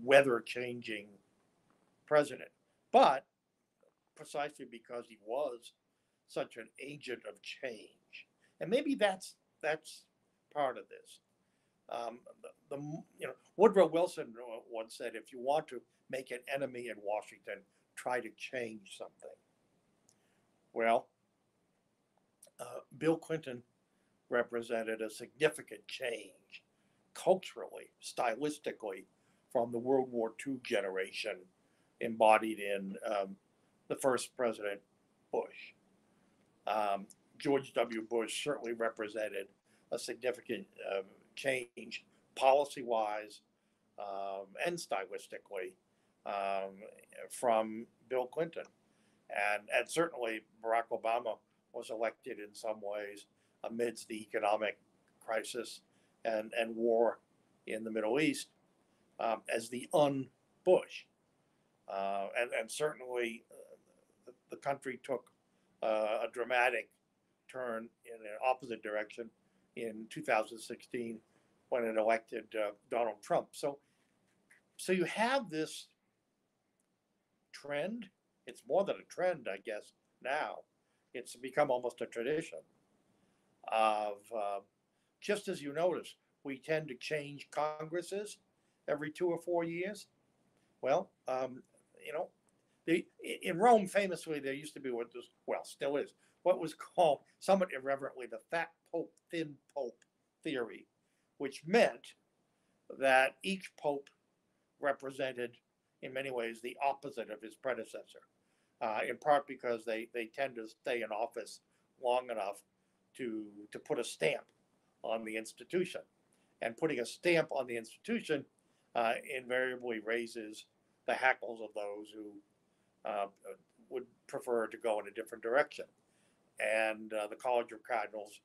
weather changing president. But precisely because he was such an agent of change. And maybe that's that's part of this. Um, the, the, you know Woodrow Wilson once said, if you want to make an enemy in Washington try to change something. Well, uh, Bill Clinton represented a significant change culturally, stylistically, from the World War II generation embodied in um, the first President Bush. Um, George W. Bush certainly represented a significant uh, change policy wise um, and stylistically um, from Bill Clinton. And, and certainly Barack Obama was elected in some ways amidst the economic crisis and, and war in the Middle East um, as the un-Bush. Uh, and, and certainly the, country took uh, a dramatic turn in an opposite direction in 2016 when it elected uh, Donald Trump. So, so you have this trend. It's more than a trend, I guess, now. It's become almost a tradition of uh, just as you notice, we tend to change Congresses every two or four years. Well, um, you know, the, in Rome, famously, there used to be what was, well, still is, what was called somewhat irreverently the fat pope, thin pope theory, which meant that each pope represented in many ways the opposite of his predecessor, uh, in part because they, they tend to stay in office long enough to, to put a stamp on the institution. And putting a stamp on the institution uh, invariably raises the hackles of those who uh, would prefer to go in a different direction. And uh, the College of Cardinals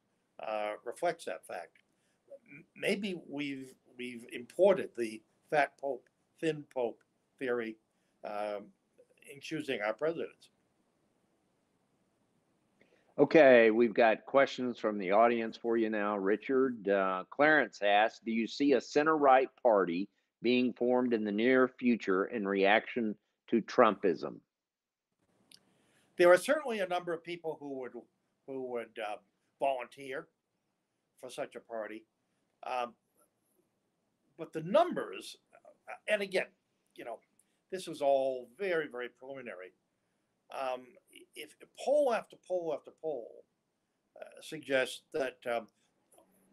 uh, reflects that fact. Maybe we've we've imported the fat pope, thin pope theory um, in choosing our presidents. Okay, we've got questions from the audience for you now. Richard uh, Clarence asks Do you see a center right party being formed in the near future in reaction to Trumpism? There are certainly a number of people who would who would uh, volunteer for such a party, um, but the numbers, uh, and again, you know, this was all very, very preliminary. Um, if poll after poll after poll uh, suggests that um,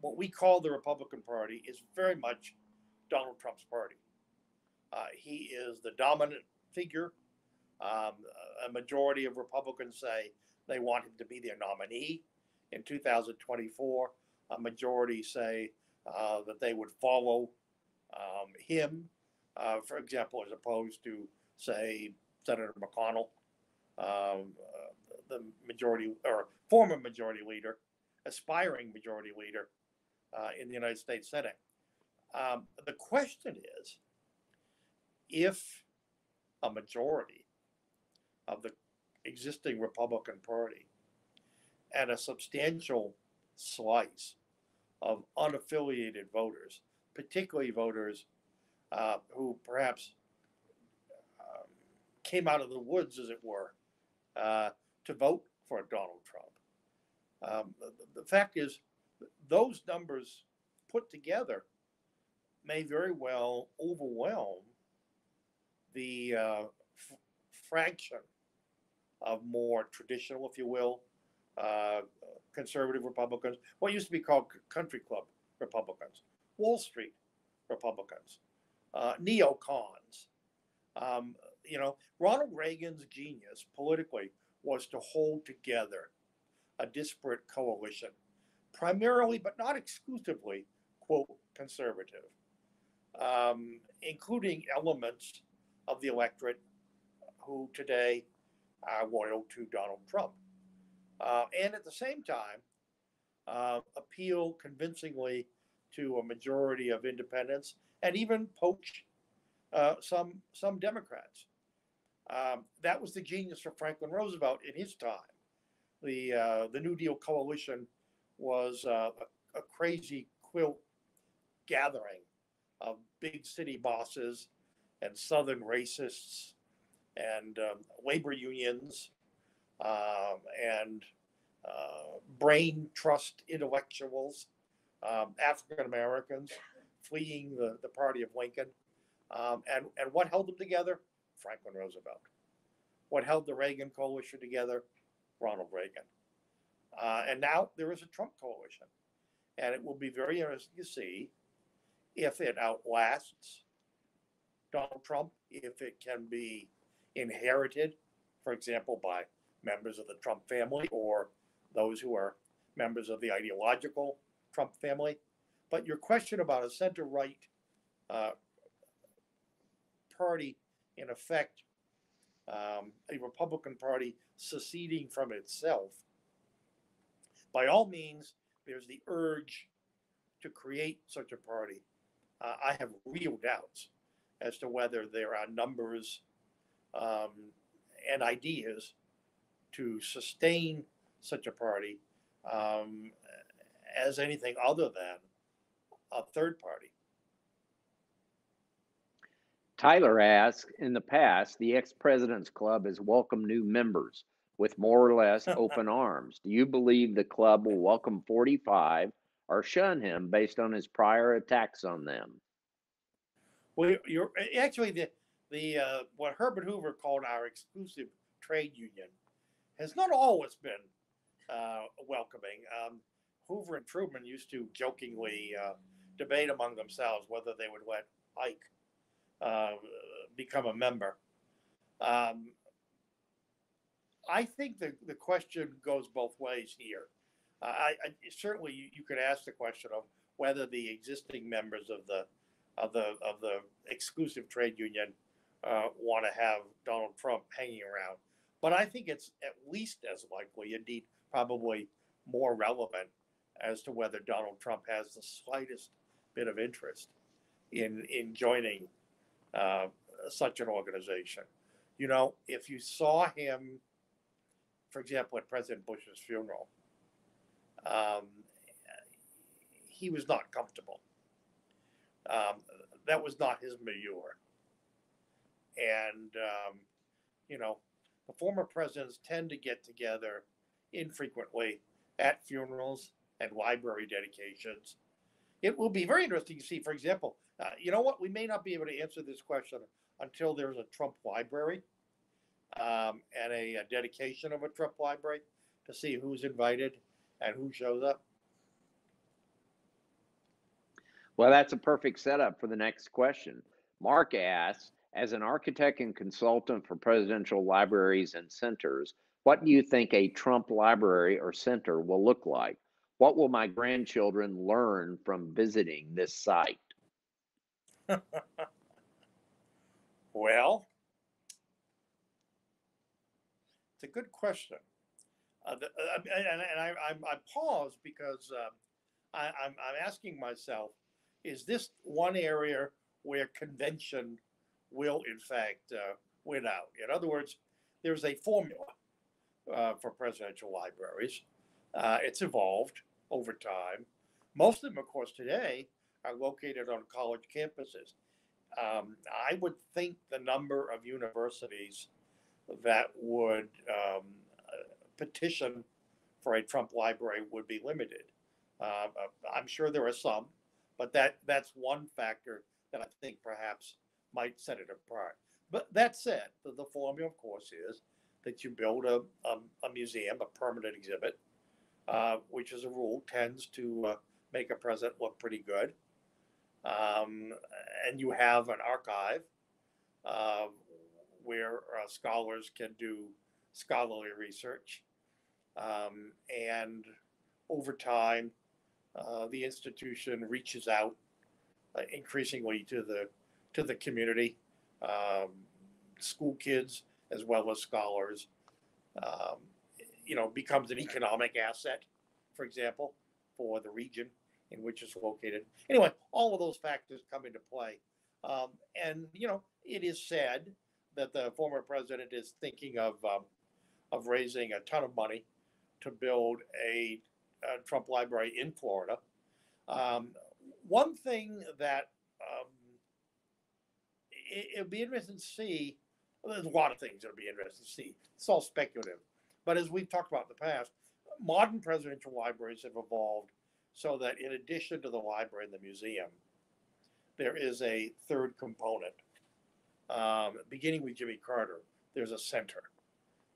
what we call the Republican Party is very much Donald Trump's party. Uh, he is the dominant figure. Um, a majority of Republicans say they want him to be their nominee in 2024. A majority say uh, that they would follow um, him, uh, for example, as opposed to, say, Senator McConnell, um, uh, the majority or former majority leader, aspiring majority leader uh, in the United States Senate. Um, the question is if a majority of the existing Republican Party and a substantial slice of unaffiliated voters, particularly voters uh, who perhaps um, came out of the woods, as it were, uh, to vote for Donald Trump. Um, the, the fact is, those numbers put together may very well overwhelm the uh, f- fraction of more traditional, if you will, uh, conservative Republicans, what used to be called country club Republicans, Wall Street Republicans, uh, neocons. Um, you know, Ronald Reagan's genius politically was to hold together a disparate coalition, primarily but not exclusively, quote, conservative, um, including elements of the electorate who today are loyal to Donald Trump. Uh, and at the same time, uh, appeal convincingly to a majority of independents and even poach uh, some some Democrats. Um, that was the genius of Franklin Roosevelt in his time. The uh, the New Deal coalition was uh, a, a crazy quilt gathering of big city bosses and Southern racists and um, labor unions um, and uh, brain trust intellectuals, um, African Americans fleeing the, the party of Lincoln. Um, and, and what held them together? Franklin Roosevelt. What held the Reagan coalition together? Ronald Reagan. Uh, and now there is a Trump coalition. And it will be very interesting to see if it outlasts Donald Trump, if it can be inherited, for example, by members of the Trump family or those who are members of the ideological Trump family. But your question about a center right uh, party, in effect, um, a Republican Party seceding from itself, by all means, there's the urge to create such a party. Uh, I have real doubts as to whether there are numbers um, and ideas to sustain such a party um, as anything other than a third party. Tyler asks, in the past, the ex-president's club has welcomed new members with more or less open arms. Do you believe the club will welcome 45 or shun him based on his prior attacks on them? Well, you're actually the the uh, what Herbert Hoover called our exclusive trade union has not always been uh, welcoming. Um, Hoover and Truman used to jokingly uh, debate among themselves whether they would let Ike uh, become a member. Um, I think the, the question goes both ways here. I, I certainly you, you could ask the question of whether the existing members of the of the of the exclusive trade union uh, want to have Donald Trump hanging around. But I think it's at least as likely, indeed, probably more relevant as to whether Donald Trump has the slightest bit of interest in in joining uh, such an organization. You know, if you saw him, for example, at President Bush's funeral, um, he was not comfortable. Um, that was not his milieu. And, um, you know, the former presidents tend to get together infrequently at funerals and library dedications. It will be very interesting to see, for example, uh, you know what? We may not be able to answer this question until there's a Trump library um, and a, a dedication of a Trump library to see who's invited and who shows up. Well, that's a perfect setup for the next question. Mark asks, as an architect and consultant for presidential libraries and centers, what do you think a Trump library or center will look like? What will my grandchildren learn from visiting this site? well, it's a good question. Uh, the, uh, and, and I, I, I, pause because uh, I, am asking myself, is this one area where convention will in fact uh, win out? In other words, there's a formula uh, for presidential libraries. Uh, it's evolved over time. Most of them, of course, today are located on college campuses. Um, I would think the number of universities that would um, petition for a Trump library would be limited. Uh, I'm sure there are some, but that that's one factor that I think perhaps might set it apart. But that said, the, the formula, of course, is that you build a, a, a museum, a permanent exhibit, uh, which as a rule tends to uh, make a present look pretty good. Um, and you have an archive uh, where uh, scholars can do scholarly research. Um, and over time, uh, the institution reaches out uh, increasingly to the to the community, um, school kids as well as scholars. Um, you know, becomes an economic asset, for example, for the region in which it's located. Anyway, all of those factors come into play. Um, and, you know, it is said that the former president is thinking of, um, of raising a ton of money to build a, a Trump library in Florida. Um, one thing that um, it, it'll be interesting to see, well, there's a lot of things that'll be interesting to see. It's all speculative. But as we've talked about in the past, modern presidential libraries have evolved so that in addition to the library and the museum, there is a third component. Um, beginning with Jimmy Carter, there's a center,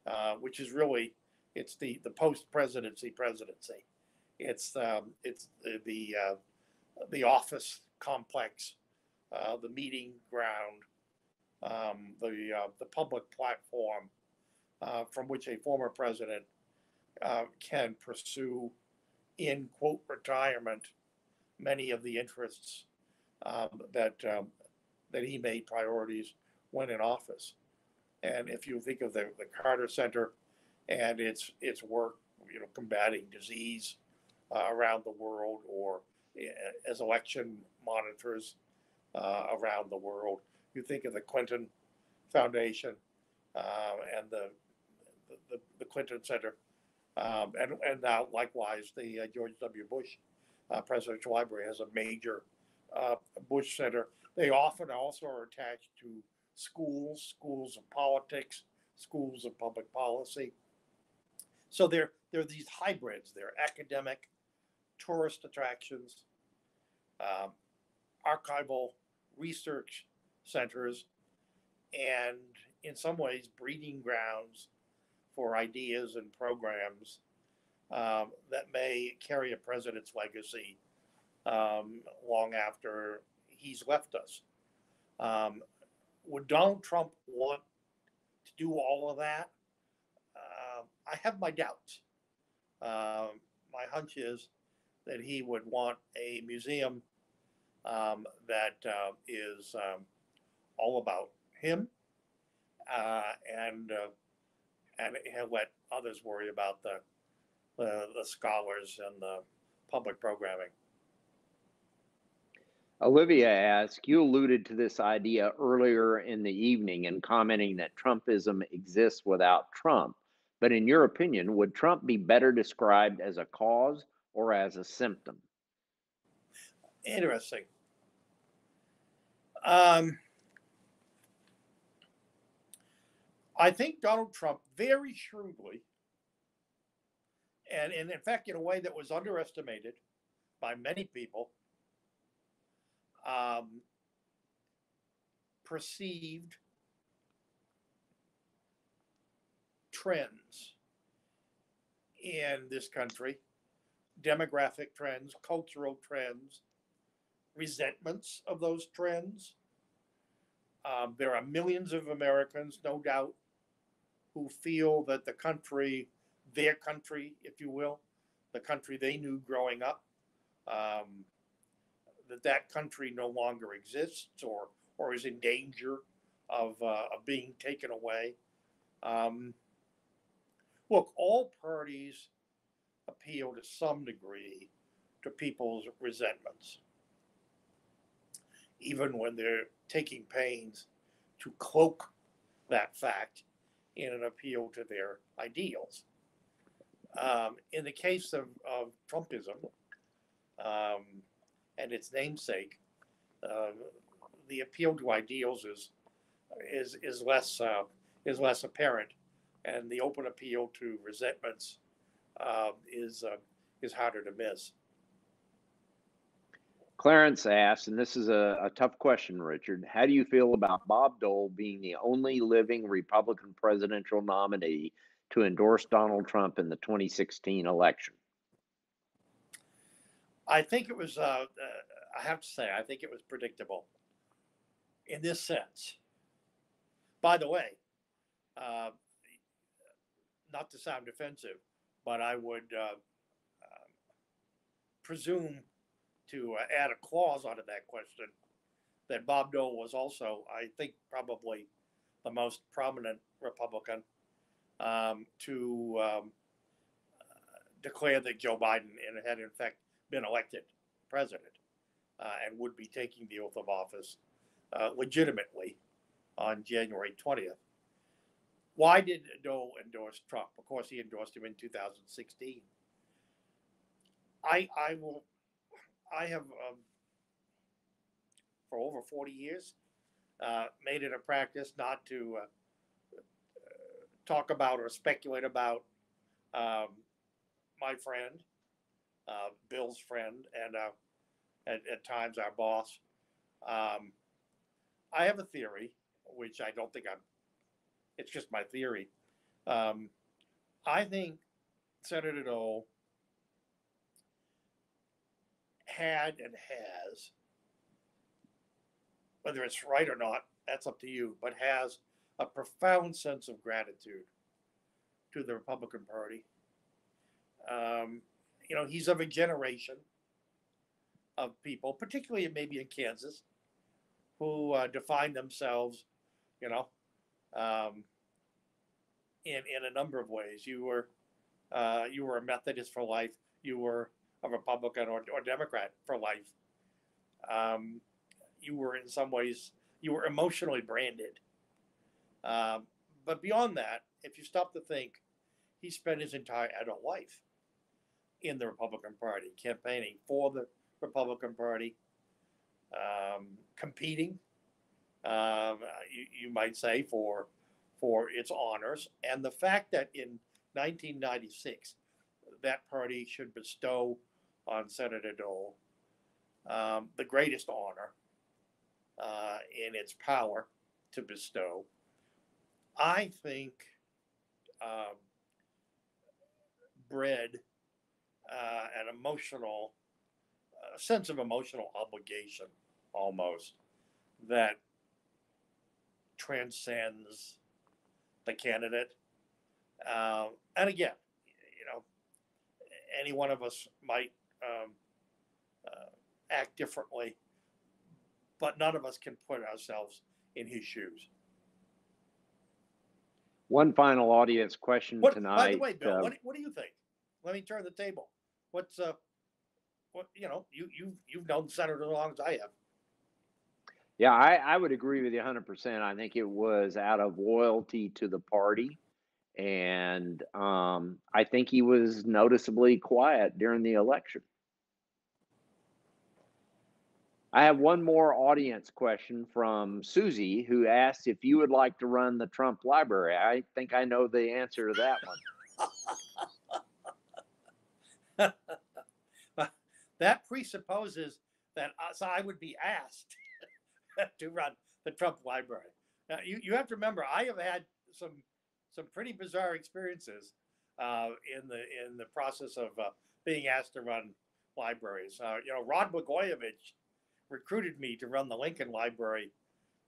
uh, which is really it's the the post presidency presidency. It's um, it's the the, uh, the office complex, uh, the meeting ground, um, the uh, the public platform uh, from which a former president uh, can pursue in quote retirement many of the interests um, that um, that he made priorities when in office. And if you think of the, the Carter Center and its its work, you know, combating disease uh, around the world, or eh, as election monitors uh, around the world, you think of the Clinton Foundation uh, and the, the the Clinton Center um, and, and now likewise, the uh, George W. Bush uh, Presidential Library has a major uh, Bush Center. They often also are attached to schools, schools of politics, schools of public policy. So they're, they're these hybrids. They're academic, tourist attractions, um, archival research centers, and in some ways, breeding grounds for ideas and programs um, that may carry a president's legacy um, long after he's left us. Um, would Donald Trump want to do all of that? Uh, I have my doubts. Uh, my hunch is that he would want a museum um, that uh, is um, all about him uh, and uh, and, and let others worry about the, the, scholars and the public programming. Olivia asks, you alluded to this idea earlier in the evening in commenting that Trumpism exists without Trump. But in your opinion, would Trump be better described as a cause or as a symptom? Interesting. Um, I think Donald Trump very shrewdly, and, and in fact, in a way that was underestimated by many people, um, perceived trends in this country demographic trends, cultural trends, resentments of those trends, Um, there are millions of Americans, no doubt, who feel that the country, their country, if you will, the country they knew growing up, um, that that country no longer exists or or is in danger of, uh, of being taken away. Um, look, all parties appeal to some degree to people's resentments, even when they're taking pains to cloak that fact in an appeal to their ideals. Um, in the case of, of Trumpism um, and its namesake, uh, the appeal to ideals is is is less uh, is less apparent, and the open appeal to resentments uh, is uh, is harder to miss. Clarence asks, and this is a, a, tough question, Richard. How do you feel about Bob Dole being the only living Republican presidential nominee to endorse Donald Trump in the 2016 election? I think it was, uh, uh, I have to say, I think it was predictable in this sense. By the way, uh, not to sound offensive, but I would uh, uh, presume to uh, add a clause onto that question that Bob Dole was also, I think, probably the most prominent Republican um, to um, declare that Joe Biden had, in fact, been elected president uh, and would be taking the oath of office uh, legitimately on January 20th. Why did Dole endorse Trump? Of course, he endorsed him in 2016. I I will I have um, for over 40 years uh, made it a practice not to uh, talk about or speculate about um, my friend, uh, Bill's friend, and uh, at, at, times our boss. Um, I have a theory, which I don't think I'm. It's just my theory. Um, I think Senator Dole had and has, whether it's right or not, that's up to you, but has a profound sense of gratitude to the Republican Party. Um, you know, he's of a generation of people, particularly maybe in Kansas, who uh, define themselves, you know, um, in in a number of ways. You were uh, you were a Methodist for life. You were a Republican or, or Democrat for life. Um, you were in some ways you were emotionally branded. Um, but beyond that, if you stop to think, he spent his entire adult life in the Republican Party, campaigning for the Republican Party, um, competing, um, you, you might say, for for its honors, and the fact that in 1996 that party should bestow on Senator Dole um, the greatest honor uh, in its power to bestow. I think um, bred uh, an emotional a sense of emotional obligation almost that transcends the candidate. Uh, and again, you know, any one of us might um, uh, act differently, but none of us can put ourselves in his shoes. One final audience question what, tonight. By the way, Bill, uh, what, what do you think? Let me turn the table. What's uh, what you know? You you you've known Senator as long as I have. Yeah, I, I would agree with you 100%. I think it was out of loyalty to the party. And um, I think he was noticeably quiet during the election. I have one more audience question from Susie, who asked if you would like to run the Trump Library. I think I know the answer to that one. that presupposes that I would be asked to run the Trump Library. Now, you, you have to remember, I have had some some pretty bizarre experiences uh, in the in the process of uh, being asked to run libraries. Uh, you know, Rod Blagojevich recruited me to run the Lincoln Library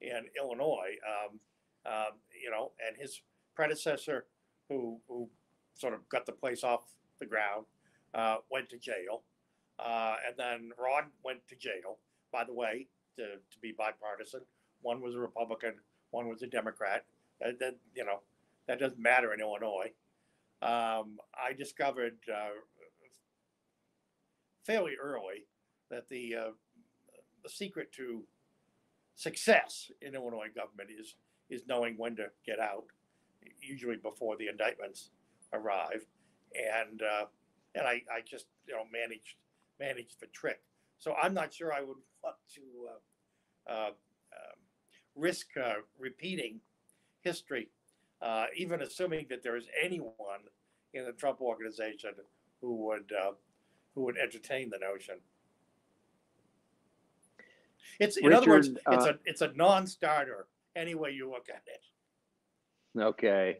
in Illinois. Um, um, you know, and his predecessor, who who sort of got the place off the ground, uh, went to jail, uh, and then Rod went to jail. By the way, to, to be bipartisan, one was a Republican, one was a Democrat. That, that you know, that doesn't matter in Illinois. Um, I discovered uh, fairly early that the uh, the secret to success in Illinois government is is knowing when to get out, usually before the indictments arrive, and uh, and I, I just you know managed managed the trick. So I'm not sure I would want to uh, uh, um, risk uh, repeating history, uh, even assuming that there is anyone in the Trump organization who would uh, who would entertain the notion. It's in other words, it's a it's a non-starter any way you look at it. Okay.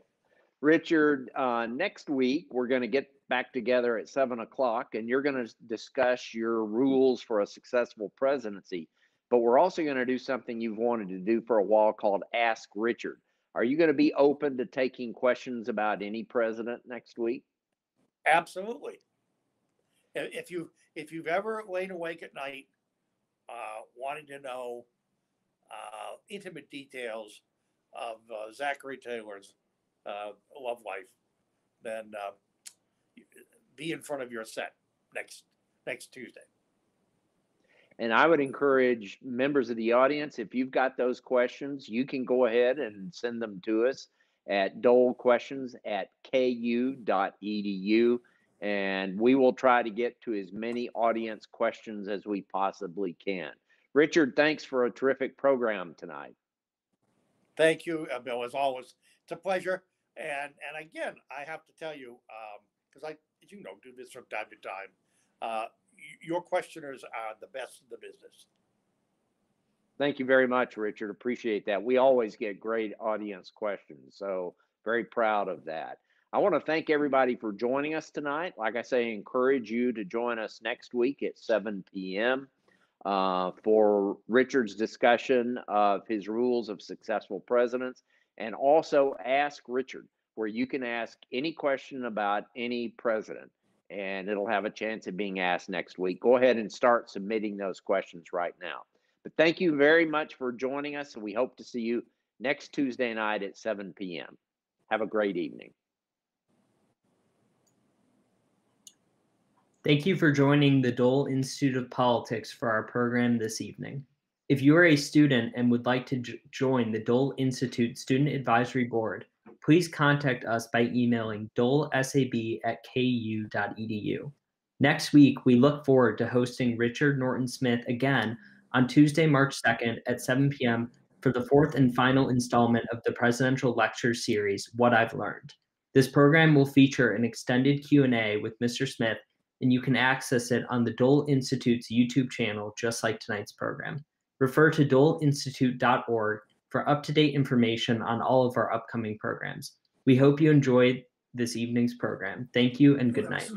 Richard, uh, next week we're going to get back together at seven o'clock and you're going to discuss your rules for a successful presidency. But we're also going to do something you've wanted to do for a while called Ask Richard. Are you going to be open to taking questions about any president next week? Absolutely. If you if you've ever lain awake at night, uh, wanting to know uh, intimate details of uh, Zachary Taylor's uh, love life, then uh, be in front of your set next next Tuesday. And I would encourage members of the audience, if you've got those questions, you can go ahead and send them to us at dolequestions at ku.edu. And we will try to get to as many audience questions as we possibly can. Richard, thanks for a terrific program tonight. Thank you, Bill. As always, it's a pleasure. And and again, I have to tell you, um, because I, as you know, do this from time to time. Uh, your questioners are the best in the business. Thank you very much, Richard. Appreciate that. We always get great audience questions. So, very proud of that. I want to thank everybody for joining us tonight. Like I say, encourage you to join us next week at 7 p.m. Uh, for Richard's discussion of his rules of successful presidents. And also ask Richard, where you can ask any question about any president, and it'll have a chance of being asked next week. Go ahead and start submitting those questions right now. But thank you very much for joining us, and we hope to see you next Tuesday night at 7 p.m. Have a great evening. Thank you for joining the Dole Institute of Politics for our program this evening. If you are a student and would like to join the Dole Institute Student Advisory Board, please contact us by emailing dolesab at ku.edu. Next week, we look forward to hosting Richard Norton Smith again on Tuesday, March 2nd at 7 p.m. for the fourth and final installment of the Presidential Lecture Series, What I've Learned. This program will feature an extended Q&A with Mr. Smith and you can access it on the Dole Institute's YouTube channel, just like tonight's program. Refer to doleinstitute.org for up to date information on all of our upcoming programs. We hope you enjoyed this evening's program. Thank you and good night.